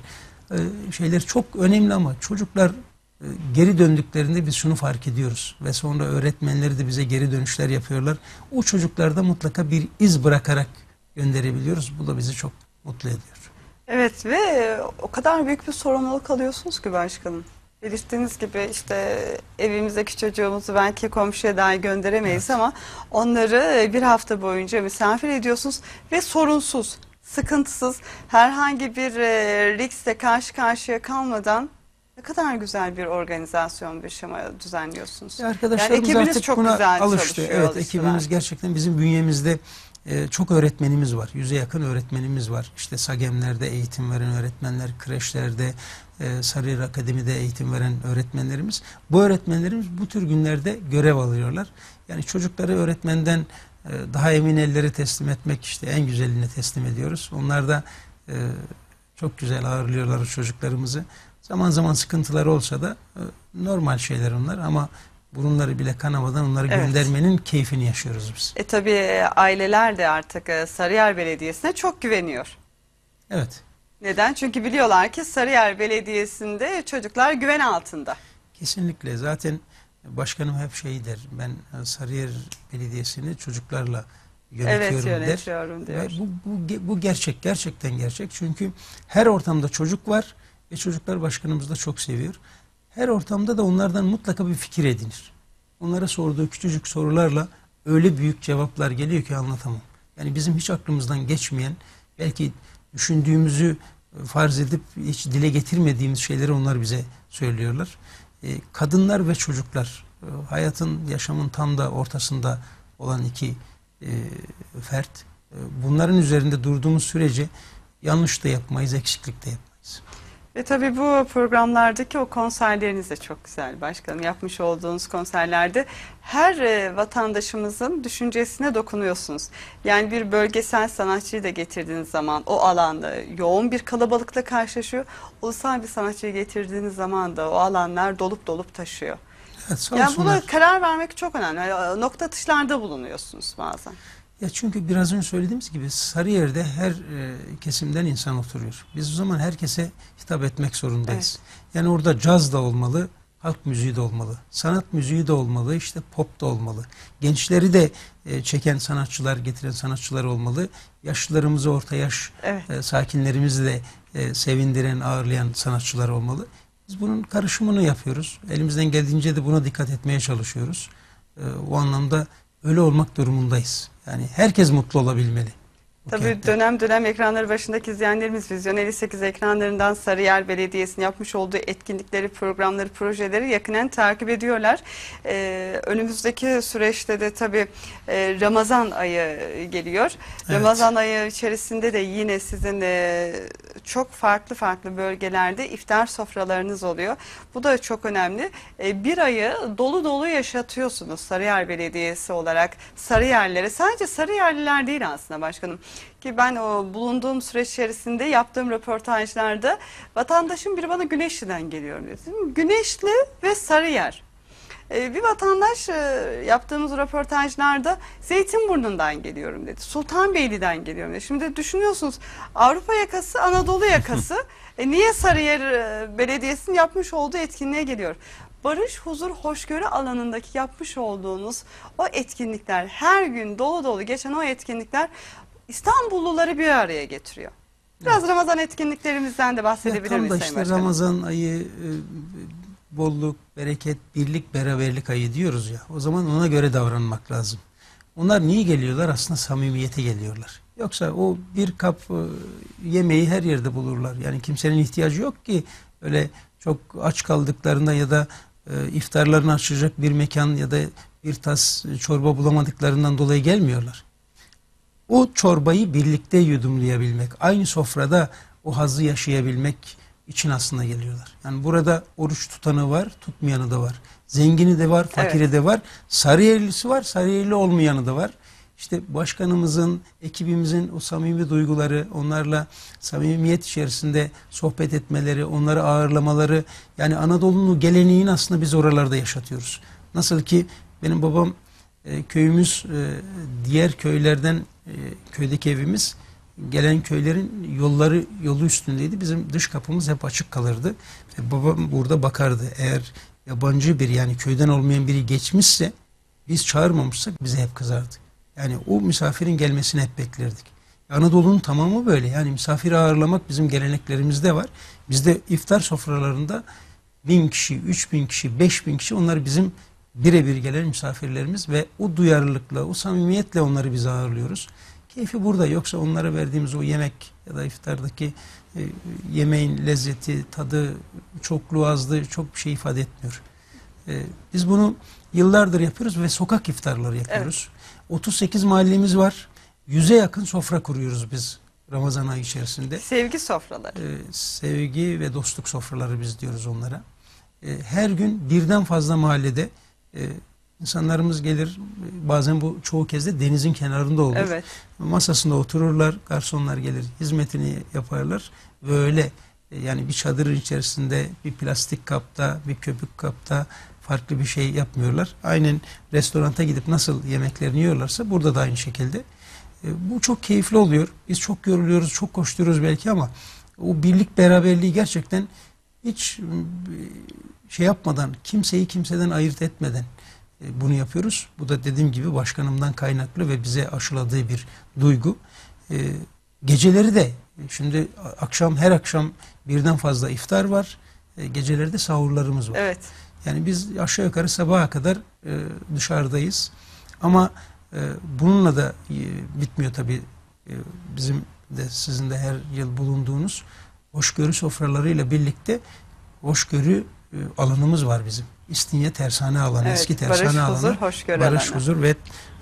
e, şeyler çok önemli ama çocuklar geri döndüklerinde biz şunu fark ediyoruz ve sonra öğretmenleri de bize geri dönüşler yapıyorlar. O çocuklarda mutlaka bir iz bırakarak gönderebiliyoruz. Bu da bizi çok mutlu ediyor. Evet ve o kadar büyük bir sorumluluk alıyorsunuz ki başkanım. Belirttiğiniz gibi işte evimizdeki çocuğumuzu belki komşuya dahi gönderemeyiz ama onları bir hafta boyunca misafir ediyorsunuz ve sorunsuz, sıkıntısız, herhangi bir e, riskle karşı karşıya kalmadan ne kadar güzel bir organizasyon, bir şema düzenliyorsunuz. Arkadaşlarımız ekibiniz artık çok buna güzel alıştı. çalışıyor, Evet ekibimiz gerçekten bizim bünyemizde e, çok öğretmenimiz var. Yüze yakın öğretmenimiz var. İşte SAGEM'lerde eğitim veren öğretmenler, kreşlerde, e, Sarıyer Akademi'de eğitim veren öğretmenlerimiz. Bu öğretmenlerimiz bu tür günlerde görev alıyorlar. Yani çocukları öğretmenden e, daha emin ellere teslim etmek işte en güzeline teslim ediyoruz. Onlar da e, çok güzel ağırlıyorlar çocuklarımızı. Zaman zaman sıkıntıları olsa da e, normal şeyler onlar ama burunları bile kanamadan onları Evet. göndermenin keyfini yaşıyoruz biz. E tabii e, aileler de artık e, Sarıyer Belediyesi'ne çok güveniyor. Evet. Neden? Çünkü biliyorlar ki Sarıyer Belediyesi'nde çocuklar güven altında. Kesinlikle. Zaten başkanım hep şey der. Ben Sarıyer Belediyesi'ni çocuklarla Evet yönetiyorum der. yönetiyorum diyor. Ve bu, bu, bu gerçek. Gerçekten gerçek. Çünkü her ortamda çocuk var ve çocuklar başkanımız da çok seviyor. Her ortamda da onlardan mutlaka bir fikir edinir. Onlara sorduğu küçücük sorularla öyle büyük cevaplar geliyor ki anlatamam. Yani bizim hiç aklımızdan geçmeyen, belki düşündüğümüzü e, farz edip hiç dile getirmediğimiz şeyleri onlar bize söylüyorlar. E, kadınlar ve çocuklar e, hayatın, yaşamın tam da ortasında olan iki fert. Bunların üzerinde durduğumuz sürece yanlış da yapmayız, eksiklik de yapmayız. Ve tabii bu programlardaki o konserleriniz de çok güzel başkanım. Yapmış olduğunuz konserlerde her e, vatandaşımızın düşüncesine dokunuyorsunuz. Yani bir bölgesel sanatçıyı da getirdiğiniz zaman o alanda yoğun bir kalabalıkla karşılaşıyor. Ulusal bir sanatçıyı getirdiğiniz zaman da o alanlar dolup dolup taşıyor. Evet, Yani buna karar vermek çok önemli. Yani Nokta atışlarda bulunuyorsunuz bazen. Ya çünkü biraz önce söylediğimiz gibi Sarıyer'de her e, kesimden insan oturuyor. Biz o zaman herkese hitap etmek zorundayız. Yani orada caz da olmalı, halk müziği de olmalı, sanat müziği de olmalı, işte pop da olmalı. Gençleri de e, çeken sanatçılar, getiren sanatçılar olmalı. Yaşlılarımızı, orta yaş Evet. e, sakinlerimizi de e, sevindiren, ağırlayan sanatçılar olmalı. Biz bunun karışımını yapıyoruz. Elimizden geldiğince de buna dikkat etmeye çalışıyoruz. E, o anlamda öyle olmak durumundayız. Yani herkes mutlu olabilmeli. Tabii dönem dönem ekranları başındaki izleyenlerimiz Vizyon 58 ekranlarından Sarıyer Belediyesi'nin yapmış olduğu etkinlikleri, programları, projeleri yakinen takip ediyorlar. Ee, önümüzdeki süreçte de tabii e, Ramazan ayı geliyor. Evet. Ramazan ayı içerisinde de yine sizin e, çok farklı farklı bölgelerde iftar sofralarınız oluyor. Bu da çok önemli. E, bir ayı dolu dolu yaşatıyorsunuz Sarıyer Belediyesi olarak Sarıyerlere. Sadece Sarıyerliler değil aslında başkanım. Ki ben o bulunduğum süreç içerisinde yaptığım röportajlarda vatandaşın biri bana Güneşli'den geliyorum dedi. Güneşli ve Sarıyer. Ee, bir vatandaş e, yaptığımız röportajlarda Zeytinburnu'ndan geliyorum dedi. Sultanbeyli'den geliyorum dedi. Şimdi düşünüyorsunuz Avrupa yakası, Anadolu yakası. E, niye Sarıyer e, Belediyesi'nin yapmış olduğu etkinliğe geliyor? Barış, huzur, hoşgörü alanındaki yapmış olduğunuz o etkinlikler her gün dolu dolu geçen o etkinlikler İstanbulluları bir araya getiriyor. Biraz Ramazan etkinliklerimizden de bahsedebilir tam da miyiz Sayın işte Başkanım? Ramazan ayı e, bolluk, bereket, birlik, beraberlik ayı diyoruz ya. O zaman ona göre davranmak lazım. Onlar niye geliyorlar? Aslında samimiyete geliyorlar. Yoksa o bir kap e, yemeği her yerde bulurlar. Yani kimsenin ihtiyacı yok ki öyle çok aç kaldıklarında ya da e, iftarlarını açacak bir mekan ya da bir tas çorba bulamadıklarından dolayı gelmiyorlar. O çorbayı birlikte yudumlayabilmek, aynı sofrada o hazzı yaşayabilmek için aslında geliyorlar. Yani burada oruç tutanı var, tutmayanı da var. Zengini de var, fakiri Evet. de var. Sarıyerlisi var, Sarıyerli olmayanı da var. İşte başkanımızın, ekibimizin o samimi duyguları, onlarla samimiyet içerisinde sohbet etmeleri, onları ağırlamaları, yani Anadolu'nun geleneğini aslında biz oralarda yaşatıyoruz. Nasıl ki benim babam e, köyümüz e, diğer köylerden e, köydeki evimiz gelen köylerin yolları yolu üstündeydi. Bizim dış kapımız hep açık kalırdı. Ve babam burada bakardı. Eğer yabancı bir yani köyden olmayan biri geçmişse biz çağırmamışsak bize hep kızardı. Yani o misafirin gelmesini hep beklerdik. Anadolu'nun tamamı böyle. Yani misafir ağırlamak bizim geleneklerimizde var. Bizde iftar sofralarında bin kişi, üç bin kişi, beş bin kişi onlar bizim birebir gelen misafirlerimiz ve o duyarlılıkla, o samimiyetle onları biz ağırlıyoruz. Keyfi burada yoksa onlara verdiğimiz o yemek ya da iftardaki e, yemeğin lezzeti, tadı, çokluğu, azlığı çok bir şey ifade etmiyor. E, biz bunu yıllardır yapıyoruz ve sokak iftarları yapıyoruz. 38 mahallemiz var. Yüze yakın sofra kuruyoruz biz Ramazan ayı içerisinde. Sevgi sofraları. Ee, sevgi ve dostluk sofraları biz diyoruz onlara. Ee, her gün birden fazla mahallede e, insanlarımız gelir. Bazen bu çoğu kez de denizin kenarında olur. Evet. Masasında otururlar, garsonlar gelir, hizmetini yaparlar. Böyle e, yani bir çadırın içerisinde bir plastik kapta, bir köpük kapta farklı bir şey yapmıyorlar. Aynen restoranta gidip nasıl yemeklerini yiyorlarsa burada da aynı şekilde. E, Bu çok keyifli oluyor. Biz çok yoruluyoruz, çok koşturuyoruz belki ama o birlik beraberliği gerçekten hiç şey yapmadan, kimseyi kimseden ayırt etmeden e, bunu yapıyoruz. Bu da dediğim gibi başkanımdan kaynaklı ve bize aşıladığı bir duygu. E, Geceleri de e, şimdi akşam her akşam birden fazla iftar var. Geceleri de sahurlarımız var. Evet. Yani biz aşağı yukarı sabaha kadar dışarıdayız. Ama bununla da bitmiyor tabii. Bizim de sizin de her yıl bulunduğunuz hoşgörü sofralarıyla birlikte hoşgörü e, alanımız var bizim. İstinye Tersane alanı, Evet, eski barış, tersane alanı. huzur, hoşgörü barış, alanı. huzur ve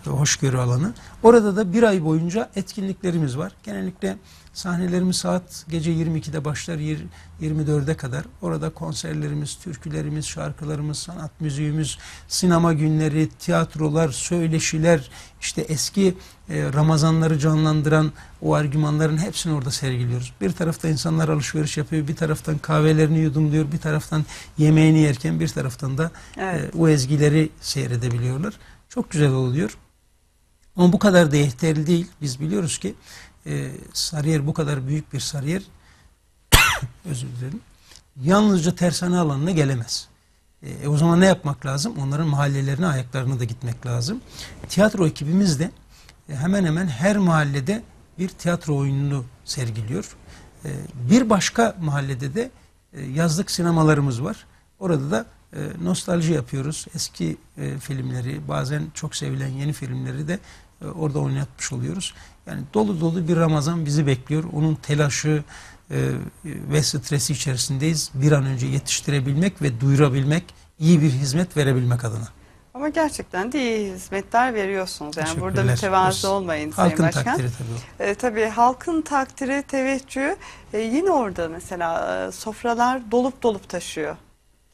hoşgörü alanı. Orada da bir ay boyunca etkinliklerimiz var. Genellikle sahnelerimiz saat gece 22'de başlar yir- 24'e kadar. Orada konserlerimiz, türkülerimiz, şarkılarımız, sanat müziğimiz, sinema günleri, tiyatrolar, söyleşiler, işte eski e, Ramazanları canlandıran o argümanların hepsini orada sergiliyoruz. Bir tarafta insanlar alışveriş yapıyor, bir taraftan kahvelerini yudumluyor, bir taraftan yemeğini yerken bir taraftan da Evet. e, o ezgileri seyredebiliyorlar. Çok güzel oluyor. Ama bu kadar da yeterli değil. Biz biliyoruz ki e, Sarıyer bu kadar büyük bir Sarıyer özür dilerim. Yalnızca tersane alanına gelemez. E, e, o zaman ne yapmak lazım? Onların mahallelerine, ayaklarına da gitmek lazım. Tiyatro ekibimiz de e, hemen hemen her mahallede bir tiyatro oyununu sergiliyor. E, bir başka mahallede de e, yazlık sinemalarımız var. Orada da e, nostalji yapıyoruz. Eski e, filmleri, bazen çok sevilen yeni filmleri de e, orada oynatmış oluyoruz. Yani dolu dolu bir Ramazan bizi bekliyor. Onun telaşı e, ve stresi içerisindeyiz. Bir an önce yetiştirebilmek ve duyurabilmek, iyi bir hizmet verebilmek adına. Ama gerçekten de iyi hizmetler veriyorsunuz. Yani burada mütevazı olmayın Sayın Halkın Başkan. takdiri tabii. E, tabii halkın takdiri, teveccühü e, yine orada mesela e, sofralar dolup dolup taşıyor.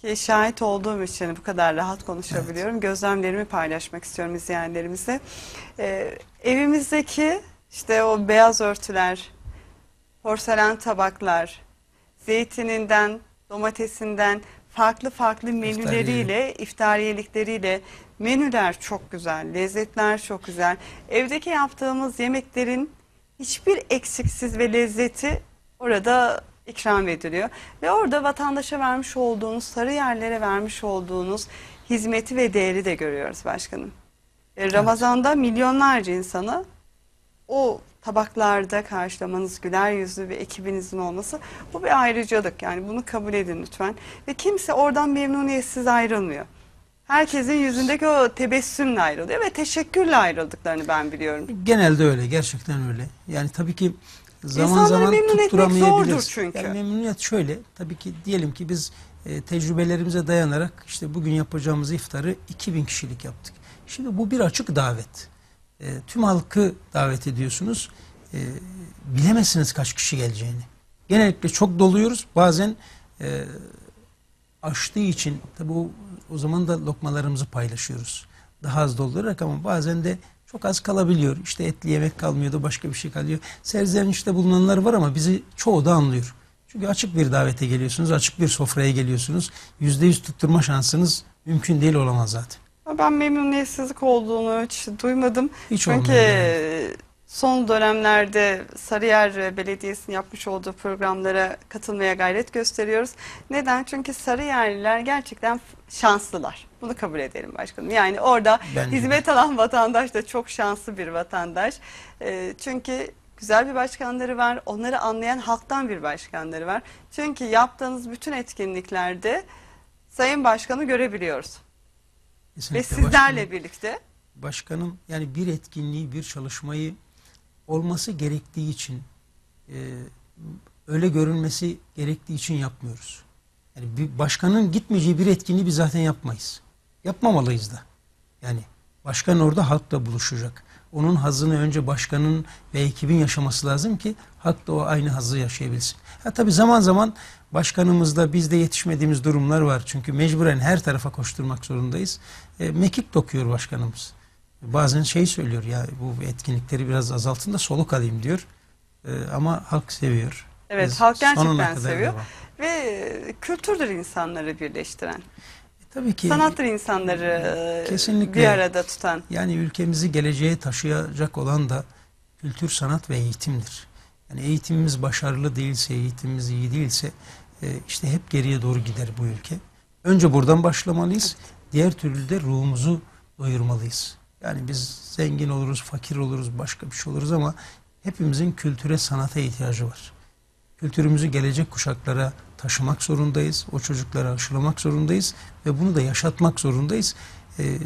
Ki şahit olduğum için bu kadar rahat konuşabiliyorum. Gözlemlerimi paylaşmak istiyorum izleyenlerimizle. E, evimizdeki işte o beyaz örtüler, porselen tabaklar, zeytininden, domatesinden farklı farklı menüleriyle, iftariyelikleriyle menüler çok güzel, lezzetler çok güzel. Evdeki yaptığımız yemeklerin hiçbir eksiksiz ve lezzeti orada ikram ediliyor. Ve orada vatandaşa vermiş olduğunuz, sarı yerlere vermiş olduğunuz hizmeti ve değeri de görüyoruz başkanım. E, Ramazan'da milyonlarca insanı o tabaklarda karşılamanız, güler yüzlü bir ekibinizin olması bu bir ayrıcalık. Yani bunu kabul edin lütfen. Ve kimse oradan memnuniyetsiz ayrılmıyor. Herkesin yüzündeki o tebessümle ayrılıyor ve teşekkürle ayrıldıklarını ben biliyorum. Genelde öyle, gerçekten öyle. Yani tabii ki zaman İnsanları zaman memnun etmek tutturamayabiliriz. zordur çünkü. Yani memnuniyet şöyle, tabii ki diyelim ki biz e, tecrübelerimize dayanarak işte bugün yapacağımız iftarı 2000 kişilik yaptık. Şimdi bu bir açık davet. E, tüm halkı davet ediyorsunuz. E, bilemezsiniz kaç kişi geleceğini. Genellikle çok doluyoruz. Bazen e, aştığı için tabii o, o zaman da lokmalarımızı paylaşıyoruz. Daha az doldurarak ama bazen de çok az kalabiliyor. İşte etli yemek kalmıyor da başka bir şey kalıyor. Serzenişte bulunanlar var ama bizi çoğu da anlıyor. Çünkü açık bir davete geliyorsunuz, açık bir sofraya geliyorsunuz. Yüzde yüz tutturma şansınız mümkün değil olamaz zaten. Ben memnuniyetsizlik olduğunu hiç duymadım. Hiç Çünkü yani. son dönemlerde Sarıyer Belediyesi'nin yapmış olduğu programlara katılmaya gayret gösteriyoruz. Neden? Çünkü Sarıyerliler gerçekten şanslılar. Bunu kabul edelim başkanım. Yani orada de. hizmet alan vatandaş da çok şanslı bir vatandaş. Ee, çünkü güzel bir başkanları var. Onları anlayan halktan bir başkanları var. Çünkü yaptığınız bütün etkinliklerde Sayın Başkan'ı görebiliyoruz. Ve Kesinlikle sizlerle başkanım. birlikte başkanım yani bir etkinliği, bir çalışmayı olması gerektiği için e, öyle görünmesi gerektiği için yapmıyoruz. Yani bir başkanın gitmeyeceği bir etkinliği biz zaten yapmayız. Yapmamalıyız da. Yani başkan orada halkla buluşacak. Onun hazını önce başkanın ve ekibin yaşaması lazım ki halk da o aynı hazzı yaşayabilsin. Ha tabii zaman zaman başkanımızda bizde yetişmediğimiz durumlar var. Çünkü mecburen her tarafa koşturmak zorundayız. E, mekik dokuyor başkanımız. Bazen şey söylüyor ya bu etkinlikleri biraz azaltın da soluk alayım diyor. E, ama halk seviyor. Evet, Biz halk gerçekten seviyor. devam. ve kültürdür insanları birleştiren. E, tabii ki Sanattır insanları e, Kesinlikle. bir arada tutan. yani ülkemizi geleceğe taşıyacak olan da kültür, sanat ve eğitimdir. Yani eğitimimiz başarılı değilse, eğitimimiz iyi değilse işte hep geriye doğru gider bu ülke. Önce buradan başlamalıyız. Diğer türlü de ruhumuzu doyurmalıyız. Yani biz zengin oluruz, fakir oluruz, başka bir şey oluruz ama hepimizin kültüre, sanata ihtiyacı var. Kültürümüzü gelecek kuşaklara taşımak zorundayız. O çocuklara aşılamak zorundayız ve bunu da yaşatmak zorundayız. Ee,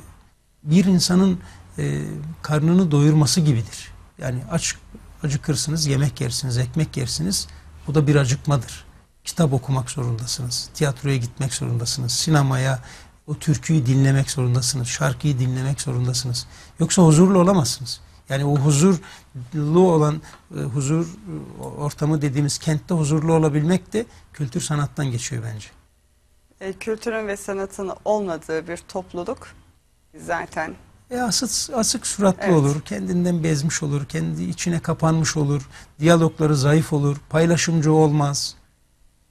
bir insanın e, karnını doyurması gibidir. Yani aç acıkırsınız, yemek yersiniz, ekmek yersiniz. Bu da bir acıkmadır. Kitap okumak zorundasınız. Tiyatroya gitmek zorundasınız. Sinemaya, o türküyü dinlemek zorundasınız. Şarkıyı dinlemek zorundasınız. Yoksa huzurlu olamazsınız. Yani o huzurlu olan e, huzur e, ortamı dediğimiz kentte huzurlu olabilmek de kültür sanattan geçiyor bence. E, kültürün ve sanatın olmadığı bir topluluk zaten E asık, asık suratlı Evet. olur, kendinden bezmiş olur, kendi içine kapanmış olur, diyalogları zayıf olur, paylaşımcı olmaz.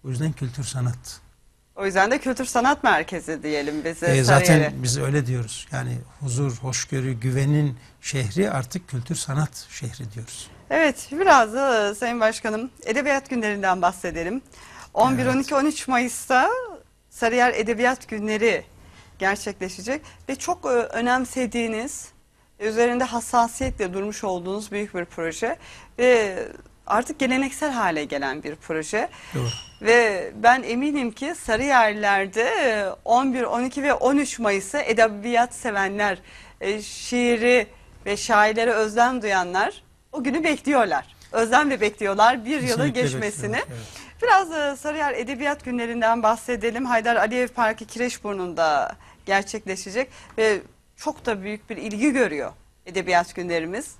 O yüzden kültür sanat. o yüzden de kültür sanat merkezi diyelim bize E, Sarıyer'e. zaten biz öyle diyoruz. Yani huzur, hoşgörü, güvenin şehri artık kültür sanat şehri diyoruz. Evet biraz da Sayın Başkanım edebiyat günlerinden bahsedelim. 11, Evet. 12, 13 Mayıs'ta Sarıyer Edebiyat Günleri gerçekleşecek ve çok e, önemsediğiniz, üzerinde hassasiyetle durmuş olduğunuz büyük bir proje ve artık geleneksel hale gelen bir proje. Doğru. Ve ben eminim ki Sarıyer'lerde e, 11, 12 ve 13 Mayıs'ı edebiyat sevenler, e, şiiri ve şairlere özlem duyanlar o günü bekliyorlar. Özlemle bekliyorlar bir yılı geçmesini. evet. Biraz e, Sarıyer Edebiyat Günlerinden bahsedelim. Haydar Aliyev Parkı Kireçburnu'nda gerçekleşecek ve çok da büyük bir ilgi görüyor Edebiyat Günlerimiz.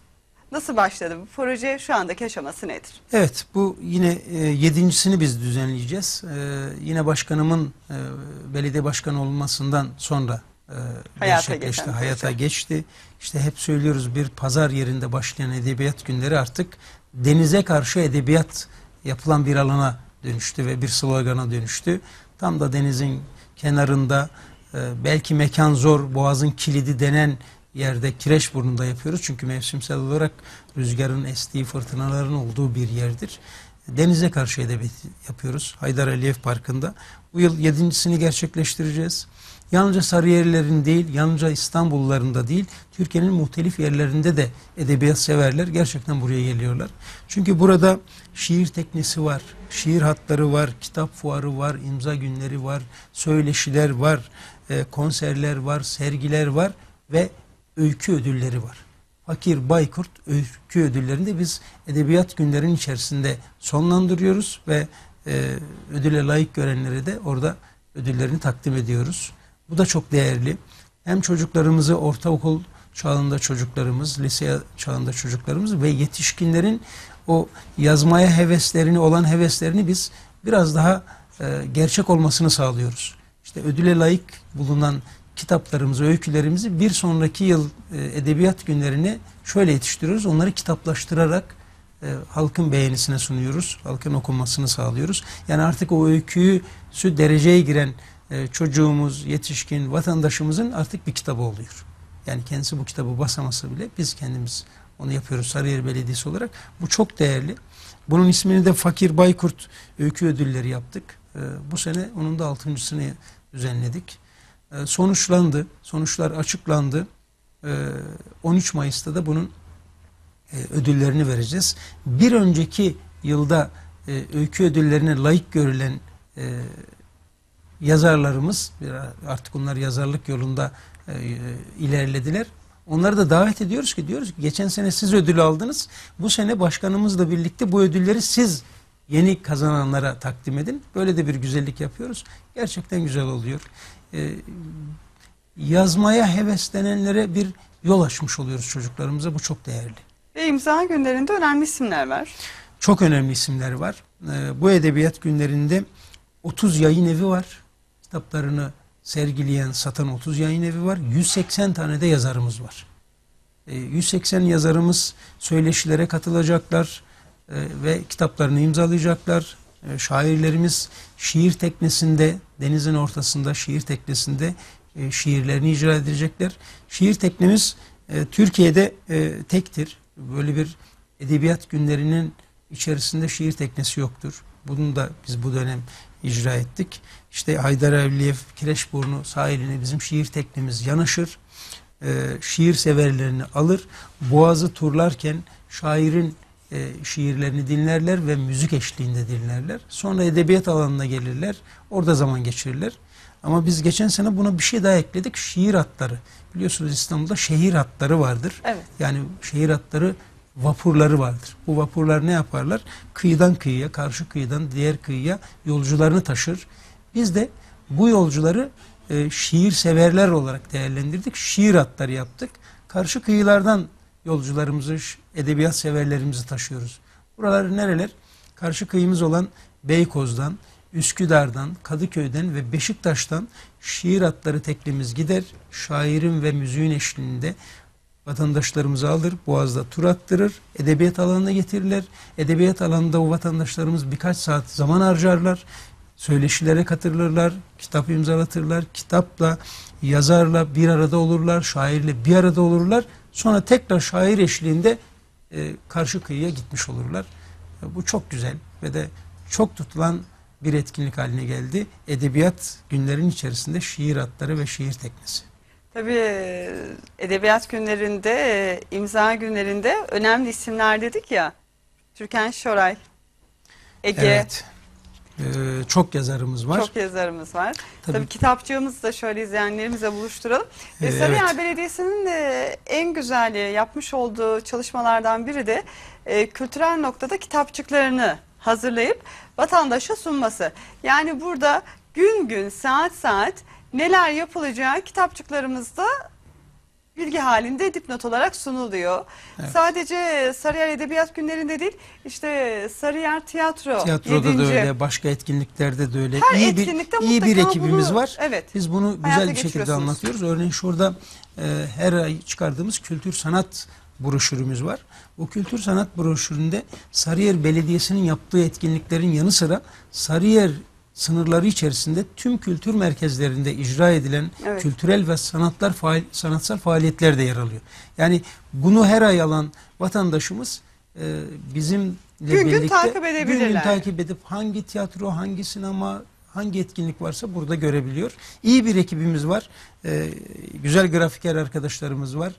Nasıl başladı bu proje? Şu andaki aşaması nedir? Evet bu yine e, yedincisini biz düzenleyeceğiz. E, yine başkanımın e, belediye başkanı olmasından sonra e, Hayata geçen hayata proje. geçti. İşte hep söylüyoruz bir pazar yerinde başlayan edebiyat günleri artık denize karşı edebiyat yapılan bir alana dönüştü ve bir slogana dönüştü. Tam da denizin kenarında e, belki mekan zor, boğazın kilidi denen yerde Kireçburnu'nda yapıyoruz. Çünkü mevsimsel olarak rüzgarın estiği, fırtınaların olduğu bir yerdir. Denize karşı edebiyat yapıyoruz Haydar Aliyev Parkı'nda. Bu yıl yedincisini gerçekleştireceğiz. Yalnızca Sarıyerlilerin değil, yalnızca İstanbulluların da değil, Türkiye'nin muhtelif yerlerinde de edebiyat severler gerçekten buraya geliyorlar. Çünkü burada şiir teknesi var, şiir hatları var, kitap fuarı var, imza günleri var, söyleşiler var, e, konserler var, sergiler var ve öykü ödülleri var. Fakir Baykurt öykü ödüllerini de biz edebiyat günlerinin içerisinde sonlandırıyoruz ve e, ödüle layık görenlere de orada ödüllerini takdim ediyoruz. Bu da çok değerli. Hem çocuklarımızı ortaokul çağında çocuklarımız, lise çağında çocuklarımız ve yetişkinlerin o yazmaya heveslerini olan heveslerini biz biraz daha e, gerçek olmasını sağlıyoruz. İşte ödüle layık bulunan kitaplarımızı, öykülerimizi bir sonraki yıl e, edebiyat günlerine şöyle yetiştiriyoruz. Onları kitaplaştırarak e, halkın beğenisine sunuyoruz. Halkın okunmasını sağlıyoruz. Yani artık o öyküyü dereceye giren e, çocuğumuz, yetişkin, vatandaşımızın artık bir kitabı oluyor. Yani kendisi bu kitabı basaması bile biz kendimiz onu yapıyoruz Sarıyer Belediyesi olarak. Bu çok değerli. Bunun ismini de Fakir Baykurt Öykü Ödülleri yaptık. Bu sene onun da altıncısını düzenledik. E, sonuçlandı. Sonuçlar açıklandı. E, 13 Mayıs'ta da bunun e, ödüllerini vereceğiz. Bir önceki yılda e, öykü ödüllerine layık görülen e, yazarlarımız artık onlar yazarlık yolunda e, e, ilerlediler. Onları da davet ediyoruz ki diyoruz ki geçen sene siz ödül aldınız. Bu sene başkanımızla birlikte bu ödülleri siz yeni kazananlara takdim edin. Böyle de bir güzellik yapıyoruz. Gerçekten güzel oluyor. E, yazmaya heveslenenlere bir yol açmış oluyoruz çocuklarımıza. Bu çok değerli. Ve imza günlerinde önemli isimler var. Çok önemli isimler var. Ee, bu edebiyat günlerinde 30 yayın evi var. Kitaplarını sergileyen, satan 30 yayın evi var. 180 tane de yazarımız var. Ee, 180 yazarımız söyleşilere katılacaklar ve kitaplarını imzalayacaklar. E, şairlerimiz şiir teknesinde, denizin ortasında şiir teknesinde e, şiirlerini icra edecekler. Şiir teknemiz e, Türkiye'de e, tektir. Böyle bir edebiyat günlerinin içerisinde şiir teknesi yoktur. Bunu da biz bu dönem icra ettik. İşte Haydar Evliyev Kireçburnu sahiline bizim şiir teknemiz yanaşır. E, şiir severlerini alır. Boğazı turlarken şairin e, şiirlerini dinlerler ve müzik eşliğinde dinlerler. Sonra edebiyat alanına gelirler. Orada zaman geçirirler. Ama biz geçen sene buna bir şey daha ekledik. Şiir hatları. Biliyorsunuz İstanbul'da şehir hatları vardır. Evet. Yani şehir hatları vapurları vardır. Bu vapurlar ne yaparlar? Kıyıdan kıyıya, karşı kıyıdan diğer kıyıya yolcularını taşır. Biz de bu yolcuları e, şiir severler olarak değerlendirdik. Şiir hatları yaptık. Karşı kıyılardan yolcularımızı, edebiyat severlerimizi taşıyoruz. Buralar nereler? Karşı kıyımız olan Beykoz'dan, Üsküdar'dan, Kadıköy'den ve Beşiktaş'tan şiir hatları teklimiz gider. Şairin ve müziğin eşliğinde vatandaşlarımızı alır, Boğaz'da tur attırır, edebiyat alanına getirirler. Edebiyat alanında o vatandaşlarımız birkaç saat zaman harcarlar, söyleşilere katılırlar, kitap imzalatırlar, kitapla, yazarla bir arada olurlar, şairle bir arada olurlar. Sonra tekrar şair eşliğinde e, karşı kıyıya gitmiş olurlar. E, Bu çok güzel ve de çok tutulan bir etkinlik haline geldi. Edebiyat günlerin içerisinde şiir hatları ve şiir teknesi. Tabii edebiyat günlerinde, e, imza günlerinde önemli isimler dedik ya. Türkan Şoray, Ege, Evet. Ee, çok yazarımız var. Çok yazarımız var. Tabii, Tabii. kitapçığımızı da şöyle izleyenlerimize buluşturalım. Ee, Ee, Sarıyer evet. Belediyesi'nin de en güzel yapmış olduğu çalışmalardan biri de e, kültürel noktada kitapçıklarını hazırlayıp vatandaşa sunması. Yani burada gün gün saat saat neler yapılacağı kitapçıklarımızda bilgi halinde dipnot olarak sunuluyor. Evet. Sadece Sarıyer Edebiyat Günlerinde değil, işte Sarıyer Tiyatro, Tiyatroda yedinci. da öyle, başka etkinliklerde de öyle. Her iyi bir iyi bir ekibimiz bunu- var. Evet. Biz bunu güzel bir şekilde anlatıyoruz. Örneğin şurada e, her ay çıkardığımız kültür sanat broşürümüz var. Bu kültür sanat broşüründe Sarıyer Belediyesi'nin yaptığı etkinliklerin yanı sıra Sarıyer sınırları içerisinde tüm kültür merkezlerinde icra edilen Evet. kültürel ve sanatlar faal, sanatsal faaliyetler de yer alıyor. Yani bunu her ay alan vatandaşımız e, bizimle Gün gün birlikte takip gün gün edebilirler. takip edip hangi tiyatro, hangi sinema, hangi etkinlik varsa burada görebiliyor. İyi bir ekibimiz var. E, güzel grafiker arkadaşlarımız var.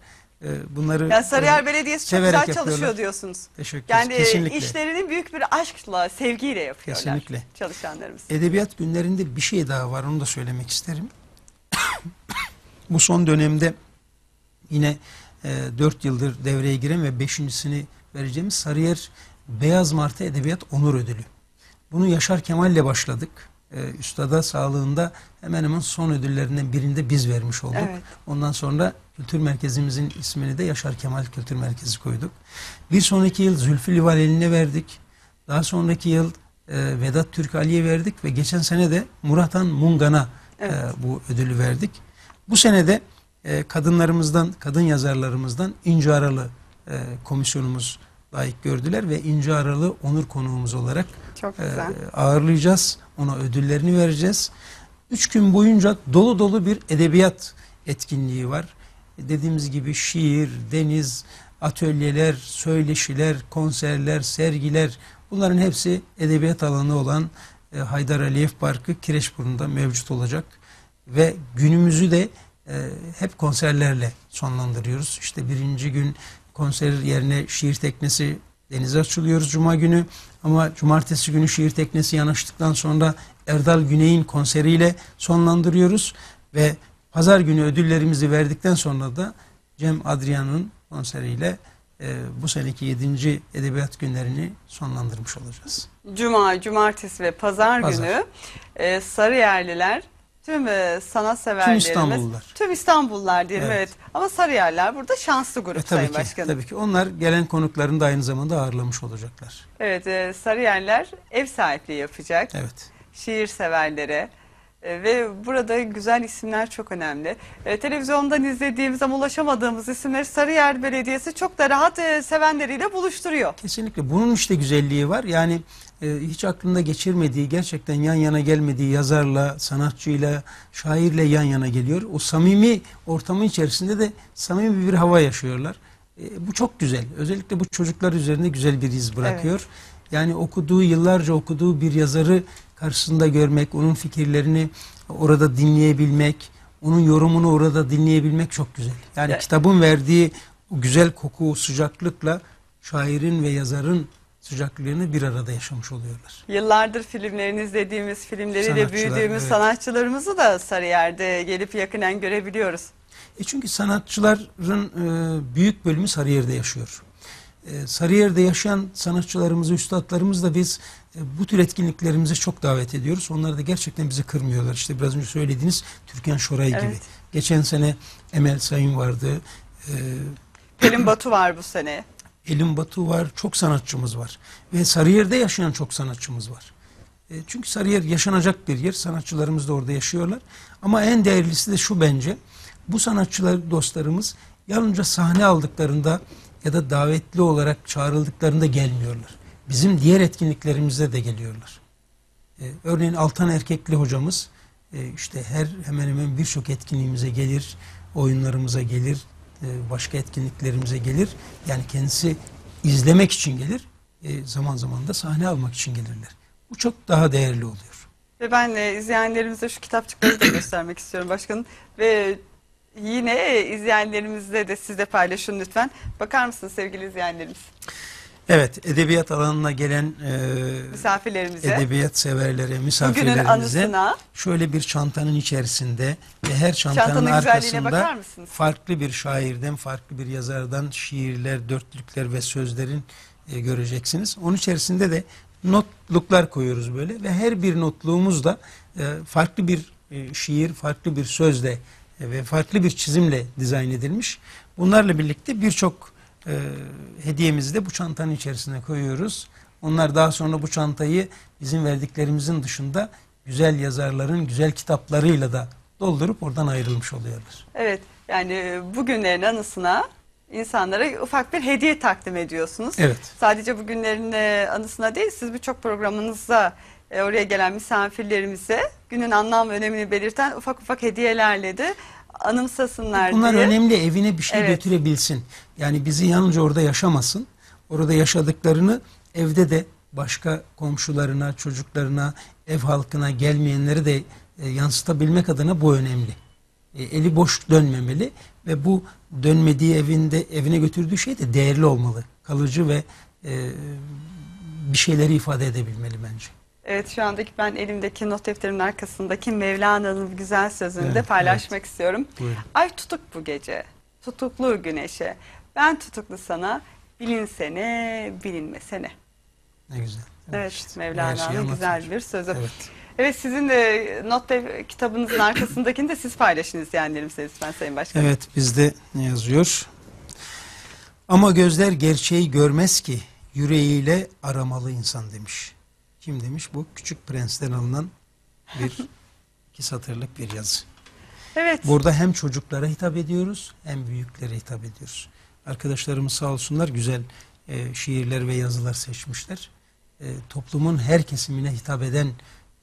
E, bunları Yani Sarıyer e, Belediyesi çok güzel çalışıyor yapıyorlar. diyorsunuz. Teşekkür Yani Kesinlikle. işlerini büyük bir aşkla, sevgiyle yapıyorlar Kesinlikle. çalışanlarımız. Edebiyat günlerinde bir şey daha var onu da söylemek isterim. Bu son dönemde yine e, 4 yıldır devreye giren ve beşincisini vereceğimiz Sarıyer Beyaz Martı Edebiyat Onur Ödülü. Bunu Yaşar Kemal'le başladık. E, Üstada sağlığında hemen hemen son ödüllerinden birinde biz vermiş olduk. Evet. Ondan sonra kültür merkezimizin ismini de Yaşar Kemal Kültür Merkezi koyduk. Bir sonraki yıl Zülfü Livaneli'ne verdik. Daha sonraki yıl e, Vedat Türk Ali'ye verdik ve geçen sene de Murathan Mungan'a Evet. e, bu ödülü verdik. Bu sene de e, kadınlarımızdan, kadın yazarlarımızdan İnci Aralı e, komisyonumuz layık gördüler ve İnci Aralı onur konuğumuz olarak Çok e, güzel. ağırlayacağız. Ona ödüllerini vereceğiz. Üç gün boyunca dolu dolu bir edebiyat etkinliği var. Dediğimiz gibi şiir, deniz, atölyeler, söyleşiler, konserler, sergiler bunların hepsi edebiyat alanı olan e, Haydar Aliyev Parkı Kireçburnu'nda mevcut olacak. Ve günümüzü de e, hep konserlerle sonlandırıyoruz. İşte birinci gün konser yerine şiir teknesi denize açılıyoruz Cuma günü. Ama cumartesi günü şiir teknesi yanaştıktan sonra Erdal Güney'in konseriyle sonlandırıyoruz. Ve pazar günü ödüllerimizi verdikten sonra da Cem Adrian'ın konseriyle e, bu seneki 7. Edebiyat Günlerini sonlandırmış olacağız. Cuma, cumartesi ve pazar, Pazar. günü e, Sarıyerliler, tüm e, sanat Tüm severlerimiz, İstanbullular. tüm İstanbullular diyelim evet. Evet. Ama Sarıyerler burada şanslı grup E, tabii Sayın ki, Başkanım. tabii ki. Onlar gelen konuklarını da aynı zamanda ağırlamış olacaklar. Evet, e, Sarıyerler ev sahipliği yapacak. Evet. şiir severlere e, ve burada güzel isimler çok önemli. E, televizyondan izlediğimiz ama ulaşamadığımız isimleri Sarıyer Belediyesi çok da rahat e, sevenleriyle buluşturuyor. Kesinlikle. Bunun işte güzelliği var. Yani e, hiç aklında geçirmediği, gerçekten yan yana gelmediği yazarla, sanatçıyla, şairle yan yana geliyor. O samimi ortamın içerisinde de samimi bir hava yaşıyorlar. E, bu çok güzel. Özellikle bu çocuklar üzerinde güzel bir iz bırakıyor. Yani okuduğu, yıllarca okuduğu bir yazarı karşısında görmek, onun fikirlerini orada dinleyebilmek, onun yorumunu orada dinleyebilmek çok güzel. Yani Evet. kitabın verdiği o güzel koku, sıcaklıkla şairin ve yazarın sıcaklığını bir arada yaşamış oluyorlar. Yıllardır filmlerini izlediğimiz, filmleriyle büyüdüğümüz evet. sanatçılarımızı da Sarıyer'de gelip yakinen görebiliyoruz. E çünkü sanatçıların e, büyük bölümü Sarıyer'de yaşıyor. E, Sarıyer'de yaşayan sanatçılarımızı, üstadlarımızı da biz e, bu tür etkinliklerimize çok davet ediyoruz. Onlar da gerçekten bizi kırmıyorlar. İşte biraz önce söylediğiniz Türkan Şoray gibi. Evet. Geçen sene Emel Sayın vardı. E, Pelin Batu var bu sene. Elin Batu var, çok sanatçımız var. Ve Sarıyer'de yaşayan çok sanatçımız var. E, çünkü Sarıyer yaşanacak bir yer, sanatçılarımız da orada yaşıyorlar. Ama en değerlisi de şu bence, bu sanatçılar dostlarımız yalnızca sahne aldıklarında ya da davetli olarak çağrıldıklarında gelmiyorlar. Bizim diğer etkinliklerimizde de geliyorlar. E, örneğin Altan Erkekli hocamız e, işte her hemen hemen birçok etkinliğimize gelir, oyunlarımıza gelir, e, başka etkinliklerimize gelir. Yani kendisi izlemek için gelir, e, zaman zaman da sahne almak için gelirler. Bu çok daha değerli oluyor. Ve ben e, izleyenlerimize şu kitapçıkları da göstermek istiyorum başkanım. Ve yine izleyenlerimizle de siz de paylaşın lütfen. Bakar mısınız sevgili izleyenlerimiz? Evet, edebiyat alanına gelen e, Misafirlerimize. edebiyat severlere, misafirlerimize anısına şöyle bir çantanın içerisinde ve her çantanın çantanın arkasında mısınız? farklı bir şairden, farklı bir yazardan şiirler, dörtlükler ve sözlerin e, göreceksiniz. Onun içerisinde de notluklar koyuyoruz böyle ve her bir notluğumuz da e, farklı bir e, şiir, farklı bir sözle ve farklı bir çizimle dizayn edilmiş. Bunlarla birlikte birçok e, hediyemizi de bu çantanın içerisine koyuyoruz. Onlar daha sonra bu çantayı bizim verdiklerimizin dışında güzel yazarların güzel kitaplarıyla da doldurup oradan ayrılmış oluyorlar. Evet yani bugünlerin anısına insanlara ufak bir hediye takdim ediyorsunuz. Evet. Sadece bugünlerin e, anısına değil siz birçok programınızda e, oraya gelen misafirlerimize günün anlam ve önemini belirten ufak ufak hediyelerle de anımsasınlar Bunlar diye. önemli evine bir şey Evet. götürebilsin. Yani bizi yalnızca orada yaşamasın. Orada yaşadıklarını evde de başka komşularına, çocuklarına, ev halkına gelmeyenleri de e, yansıtabilmek adına bu önemli. E, eli boş dönmemeli ve bu dönmediği evinde evine götürdüğü şey de değerli olmalı. Kalıcı ve e, bir şeyleri ifade edebilmeli bence. Evet şu andaki ben elimdeki not defterimin arkasındaki Mevlana'nın güzel sözünü de Evet, paylaşmak istiyorum. Buyurun. Ay tutuk bu gece, tutuklu güneşe. Ben tutuklu sana, bilinsene, bilinmesene. Ne güzel. Evet, işte, her şeyi Mevlana'nın güzel anlatıyor. bir sözü. Evet. Evet. sizin de not def- kitabınızın arkasındakini de siz paylaşın izleyenlerimize lütfen Sayın Başkanım. Evet bizde ne yazıyor? Ama gözler gerçeği görmez ki yüreğiyle aramalı insan demiş. Kim demiş? Bu Küçük Prens'ten alınan bir iki satırlık bir yazı. Evet. Burada hem çocuklara hitap ediyoruz hem büyüklere hitap ediyoruz. Arkadaşlarımız sağ olsunlar güzel e, şiirler ve yazılar seçmişler. E, toplumun her kesimine hitap eden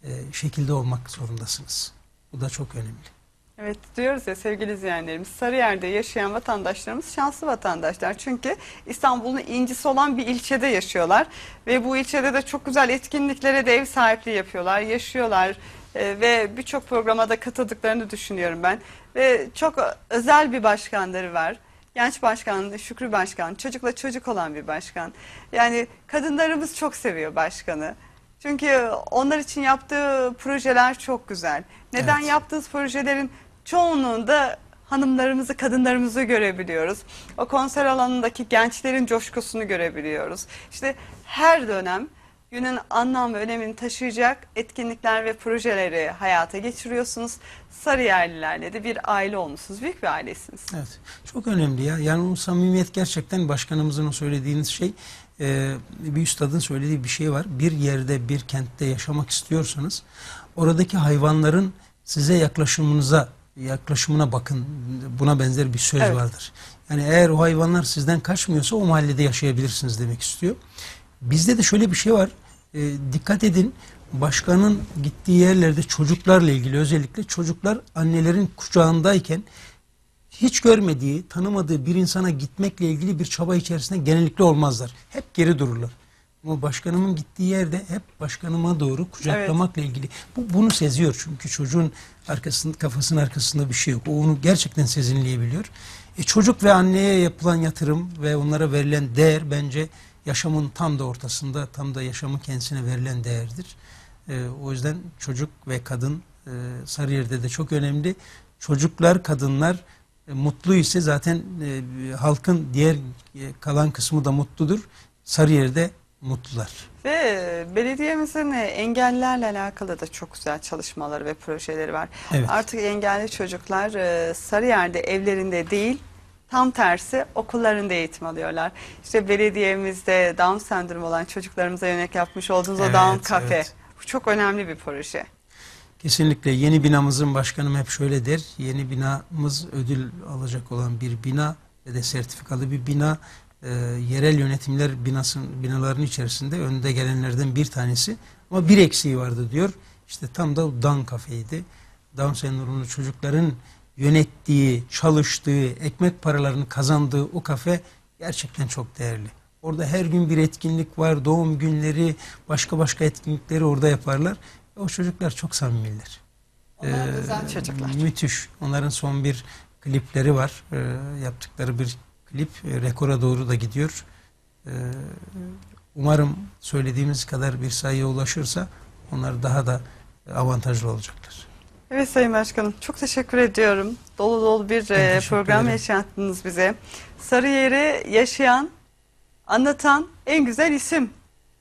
e, şekilde olmak zorundasınız. Bu da çok önemli. Evet diyoruz ya sevgili izleyenlerimiz Sarıyer'de yaşayan vatandaşlarımız şanslı vatandaşlar. Çünkü İstanbul'un incisi olan bir ilçede yaşıyorlar. Ve bu ilçede de çok güzel etkinliklere de ev sahipliği yapıyorlar, yaşıyorlar. Ee, ve birçok programa da katıldıklarını düşünüyorum ben. Ve çok özel bir başkanları var. Genç başkan, Şükrü Başkan, çocukla çocuk olan bir başkan. Yani kadınlarımız çok seviyor başkanı. Çünkü onlar için yaptığı projeler çok güzel. Neden Evet. yaptığınız projelerin çoğunluğunda hanımlarımızı, kadınlarımızı görebiliyoruz. O konser alanındaki gençlerin coşkusunu görebiliyoruz. İşte her dönem günün anlam ve önemini taşıyacak etkinlikler ve projeleri hayata geçiriyorsunuz. Sarıyerlilerle de bir aile olmuşsunuz. Büyük bir ailesiniz. Evet. Çok önemli ya. Yani o samimiyet gerçekten başkanımızın o söylediğiniz şey e, bir üstadın söylediği bir şey var. Bir yerde bir kentte yaşamak istiyorsanız oradaki hayvanların size yaklaşımınıza yaklaşımına bakın. Buna benzer bir söz Evet. vardır. Yani eğer o hayvanlar sizden kaçmıyorsa o mahallede yaşayabilirsiniz demek istiyor. Bizde de şöyle bir şey var. E, dikkat edin. Başkanın gittiği yerlerde çocuklarla ilgili özellikle çocuklar annelerin kucağındayken hiç görmediği, tanımadığı bir insana gitmekle ilgili bir çaba içerisinde genellikle olmazlar. Hep geri dururlar. Ama başkanımın gittiği yerde hep başkanıma doğru kucaklamakla ilgili. Bu bunu seziyor çünkü çocuğun arkasında kafasının arkasında bir şey yok. O onu gerçekten sezinleyebiliyor. E, çocuk ve anneye yapılan yatırım ve onlara verilen değer bence yaşamın tam da ortasında, tam da yaşamın kendisine verilen değerdir. E, o yüzden çocuk ve kadın e, Sarıyer'de de çok önemli. Çocuklar, kadınlar e, mutlu ise zaten e, halkın diğer e, kalan kısmı da mutludur. Sarıyer'de mutlular. Ve belediyemizin engellilerle alakalı da çok güzel çalışmaları ve projeleri var. Evet. Artık engelli çocuklar e, Sarıyer'de evlerinde değil, tam tersi okullarında eğitim alıyorlar. İşte belediyemizde Down sendromu olan çocuklarımıza yönelik yapmış olduğunuz o Evet, Down Cafe. evet. Bu çok önemli bir proje. Kesinlikle yeni binamızın başkanım hep şöyle der. Yeni binamız ödül alacak olan bir bina ve de sertifikalı bir bina. Ee, yerel yönetimler binasın, binaların içerisinde önde gelenlerden bir tanesi. Ama bir eksiği vardı diyor. İşte tam da Down Cafe'ydi. Down sendromlu çocukların yönettiği, çalıştığı, ekmek paralarını kazandığı o kafe gerçekten çok değerli. Orada her gün bir etkinlik var, doğum günleri, başka başka etkinlikleri orada yaparlar. O çocuklar çok samimiler. Onlar Ee, özel çocuklar. Müthiş. Onların son bir klipleri var. Ee, yaptıkları bir klip e, rekora doğru da gidiyor. Ee, umarım söylediğimiz kadar bir sayıya ulaşırsa onlar daha da avantajlı olacaklar. Evet Sayın Başkanım çok teşekkür ediyorum. Dolu dolu bir Ben e, program ederim. yaşattınız bize. Sarıyer'i yaşayan, anlatan en güzel isim.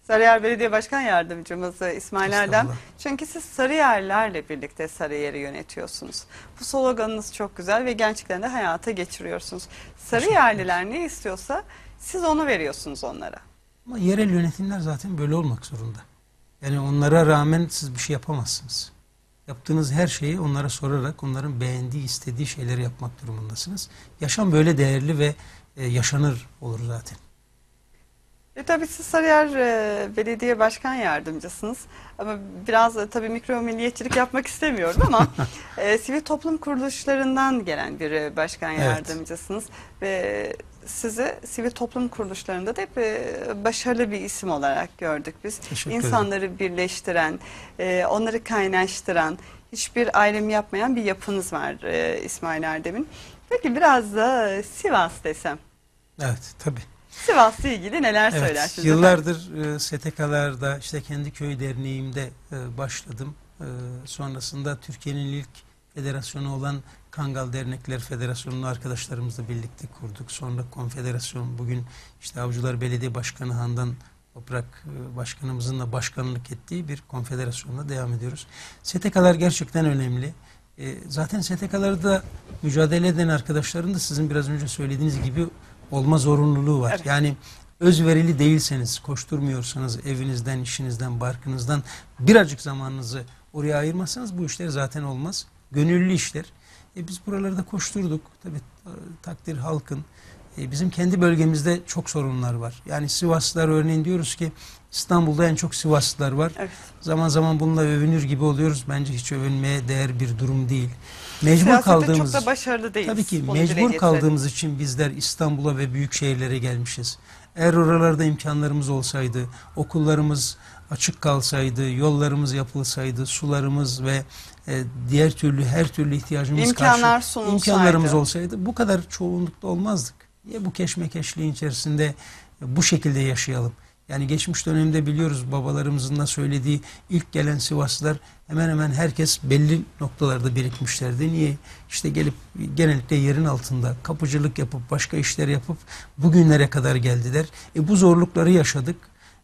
Sarıyer Belediye Başkan Yardımcımız e, İsmail Erdem. Çünkü siz Sarıyerlerle birlikte Sarıyer'i yönetiyorsunuz. Bu sloganınız çok güzel ve gerçekten de hayata geçiriyorsunuz. Sarıyerliler ne istiyorsa siz onu veriyorsunuz onlara. Ama yerel yönetimler zaten böyle olmak zorunda. Yani onlara rağmen siz bir şey yapamazsınız. Yaptığınız her şeyi onlara sorarak onların beğendiği, istediği şeyleri yapmak durumundasınız. Yaşam böyle değerli ve e, yaşanır olur zaten. E tabii siz Sarıyer e, Belediye Başkan Yardımcısınız. Ama biraz e, tabii mikro milliyetçilik yapmak istemiyorum ama e, sivil toplum kuruluşlarından gelen bir e, başkan Evet. yardımcısınız. Ve sizi sivil toplum kuruluşlarında da hep e, başarılı bir isim olarak gördük biz. Teşekkür ederim. İnsanları birleştiren, e, onları kaynaştıran, hiçbir ayrım yapmayan bir yapınız var e, İsmail Erdem'in. Peki biraz da e, Sivas desem. Evet, tabii. Sivas'la ilgili neler Evet, söylersiniz? yıllardır e, STK'larda işte kendi köy derneğimde e, başladım. E, sonrasında Türkiye'nin ilk federasyonu olan Kangal Dernekler Federasyonu'nu arkadaşlarımızla birlikte kurduk. Sonra konfederasyon bugün işte Avcılar Belediye Başkanı Handan Toprak e, Başkanımızın da başkanlık ettiği bir konfederasyonla devam ediyoruz. STK'lar gerçekten önemli. E, zaten STK'larda mücadele eden arkadaşların da sizin biraz önce söylediğiniz gibi olma zorunluluğu var. Evet. Yani özverili değilseniz, koşturmuyorsanız evinizden, işinizden, barkınızdan birazcık zamanınızı oraya ayırmazsanız bu işler zaten olmaz. Gönüllü işler. E biz buralarda koşturduk. Tabii e, takdir halkın. E, bizim kendi bölgemizde çok sorunlar var. Yani Sivaslılar örneğin diyoruz ki İstanbul'da en çok Sivaslılar var. Evet. Zaman zaman bununla övünür gibi oluyoruz. Bence hiç övünmeye değer bir durum değil. Mecbur Siyasette kaldığımız çok da başarılı değiliz. Tabii ki Bunu mecbur kaldığımız için bizler İstanbul'a ve büyük şehirlere gelmişiz. Eğer oralarda imkanlarımız olsaydı, okullarımız açık kalsaydı, yollarımız yapılsaydı, sularımız ve e, diğer türlü her türlü ihtiyacımız İmkanlar karşı sunulsaydı. imkanlarımız olsaydı bu kadar çoğunlukta olmazdık. Niye bu keşmekeşliğin içerisinde bu şekilde yaşayalım? Yani geçmiş dönemde biliyoruz babalarımızın da söylediği ilk gelen Sivaslılar hemen hemen herkes belli noktalarda birikmişlerdi. Niye? İşte gelip genellikle yerin altında kapıcılık yapıp başka işler yapıp bugünlere kadar geldiler. E bu zorlukları yaşadık.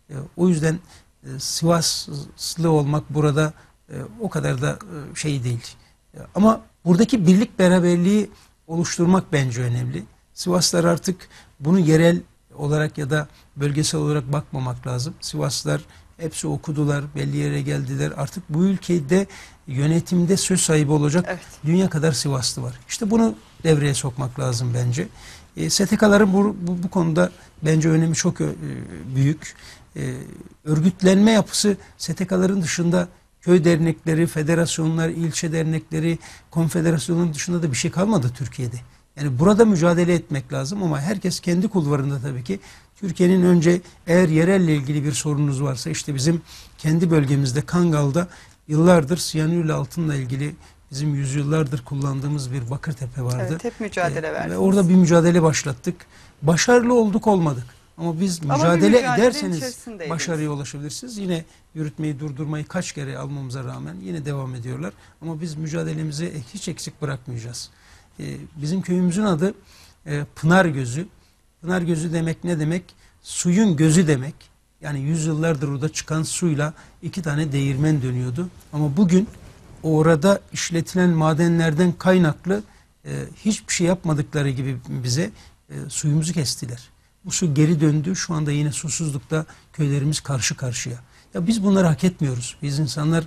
E, o yüzden e, Sivaslı olmak burada e, o kadar da e, şey değil. E, ama buradaki birlik beraberliği oluşturmak bence önemli. Sivaslar artık bunu yerel olarak ya da bölgesel olarak bakmamak lazım. Sivaslılar hepsi okudular, belli yere geldiler. Artık bu ülkede yönetimde söz sahibi olacak Evet. dünya kadar Sivaslı var. İşte bunu devreye sokmak lazım bence. E, STK'ların bu, bu, bu konuda bence önemi çok e, büyük. E, örgütlenme yapısı STK'ların dışında köy dernekleri, federasyonlar, ilçe dernekleri, konfederasyonların dışında da bir şey kalmadı Türkiye'de. Yani burada mücadele etmek lazım ama herkes kendi kulvarında tabii ki. Türkiye'nin önce eğer yerelle ilgili bir sorununuz varsa işte bizim kendi bölgemizde Kangal'da yıllardır siyanürle altınla ilgili bizim yüzyıllardır kullandığımız bir Bakırtepe vardı. Evet, hep mücadele Ee, verdiniz. Ve orada bir mücadele başlattık. Başarılı olduk olmadık. Ama biz Ama mücadele mücadelenin ederseniz başarıya ulaşabilirsiniz. Yine yürütmeyi durdurmayı kaç kere almamıza rağmen yine devam ediyorlar. Ama biz mücadelemizi hiç eksik bırakmayacağız. Ee, bizim köyümüzün adı e, Pınar Gözü. Pınar Gözü demek ne demek? Suyun gözü demek. Yani yüzyıllardır orada çıkan suyla iki tane değirmen dönüyordu. Ama bugün orada işletilen madenlerden kaynaklı e, hiçbir şey yapmadıkları gibi bize e, suyumuzu kestiler. Bu su geri döndü. Şu anda yine susuzlukta köylerimiz karşı karşıya. Ya biz bunları hak etmiyoruz. Biz insanlar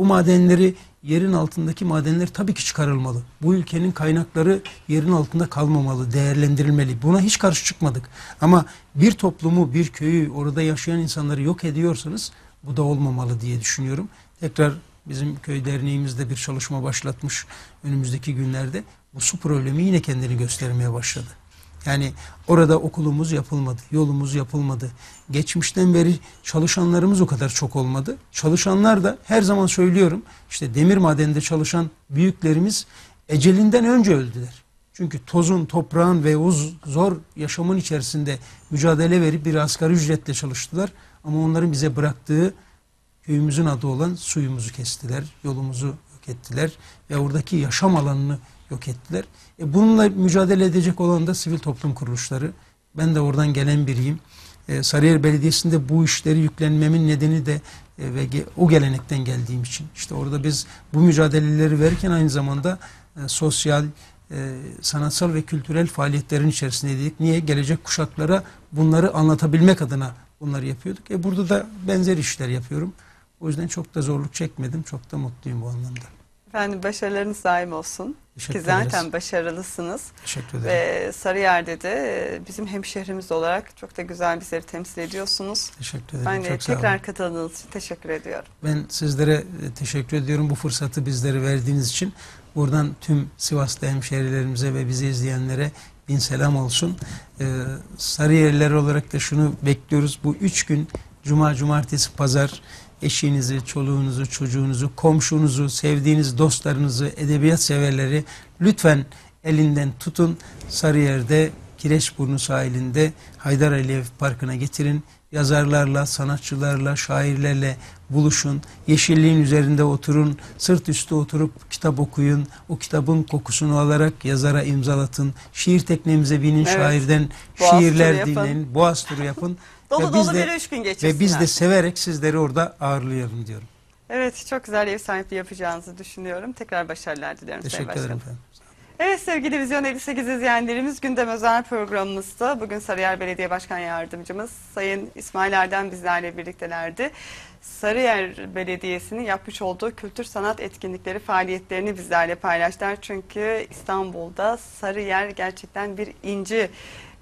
o madenleri yerin altındaki madenler tabii ki çıkarılmalı. Bu ülkenin kaynakları yerin altında kalmamalı, değerlendirilmeli. Buna hiç karşı çıkmadık. Ama bir toplumu, bir köyü, orada yaşayan insanları yok ediyorsanız bu da olmamalı diye düşünüyorum. Tekrar bizim köy derneğimizde bir çalışma başlatmış önümüzdeki günlerde. Bu su problemi yine kendini göstermeye başladı. Yani orada okulumuz yapılmadı, yolumuz yapılmadı. Geçmişten beri çalışanlarımız o kadar çok olmadı. Çalışanlar da her zaman söylüyorum işte demir madeninde çalışan büyüklerimiz ecelinden önce öldüler. Çünkü tozun, toprağın ve o zor yaşamın içerisinde mücadele verip bir asgari ücretle çalıştılar. Ama onların bize bıraktığı köyümüzün adı olan suyumuzu kestiler, yolumuzu yok ettiler ve oradaki yaşam alanını yok ettiler. E bununla mücadele edecek olan da sivil toplum kuruluşları. Ben de oradan gelen biriyim. E, Sarıyer Belediyesi'nde bu işleri yüklenmemin nedeni de e, ve ge- o gelenekten geldiğim için. İşte orada biz bu mücadeleleri verirken aynı zamanda e, sosyal, e, sanatsal ve kültürel faaliyetlerin içerisindeydik. Niye? Gelecek kuşaklara bunları anlatabilmek adına bunları yapıyorduk. E burada da benzer işler yapıyorum. O yüzden çok da zorluk çekmedim. Çok da mutluyum bu anlamda. Efendim başarılarınız daim olsun. Teşekkür Ki zaten ederiz. başarılısınız. Teşekkür ederim. Ve Sarıyer'de de e, bizim hemşehrimiz olarak çok da güzel bizleri temsil ediyorsunuz. Teşekkür ederim. Ben de çok tekrar katıldığınız için teşekkür ediyorum. Ben sizlere e, teşekkür ediyorum bu fırsatı bizlere verdiğiniz için. Buradan tüm Sivaslı hemşehrilerimize ve bizi izleyenlere bin selam olsun. Ee, Sarıyerliler olarak da şunu bekliyoruz. Bu üç gün Cuma, Cumartesi, Pazar eşinizi, çoluğunuzu, çocuğunuzu, komşunuzu, sevdiğiniz dostlarınızı, edebiyat severleri lütfen elinden tutun. Sarıyer'de Kireçburnu sahilinde Haydar Aliyev Parkı'na getirin. Yazarlarla, sanatçılarla, şairlerle buluşun. Yeşilliğin üzerinde oturun. Sırt üstü oturup kitap okuyun. O kitabın kokusunu alarak yazara imzalatın. Şiir teknemize binin. Evet. Şairden Boğaz şiirler dinleyin. Boğaz turu yapın. Dolu dolu de- bir üç gün geçirsinler. Ve biz de severek sizleri orada ağırlayalım diyorum. Evet çok güzel ev sahipliği yapacağınızı düşünüyorum. Tekrar başarılar dilerim. Sayın Teşekkür Başkanım. ederim efendim. Evet sevgili Vizyon 58 izleyenlerimiz gündem özel programımızda bugün Sarıyer Belediye Başkan Yardımcımız Sayın İsmail Erdem bizlerle birliktelerdi. Sarıyer Belediyesi'nin yapmış olduğu kültür sanat etkinlikleri faaliyetlerini bizlerle paylaştılar. Çünkü İstanbul'da Sarıyer gerçekten bir inci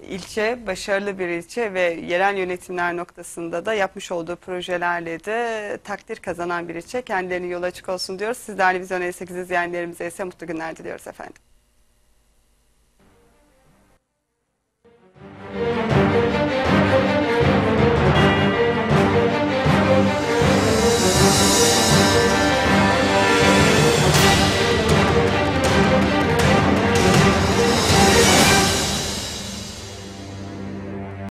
ilçe başarılı bir ilçe ve yerel yönetimler noktasında da yapmış olduğu projelerle de takdir kazanan bir ilçe. Kendilerine yol açık olsun diyoruz. Sizlerle Vizyon e 58 izleyenlerimize ise mutlu günler diliyoruz efendim.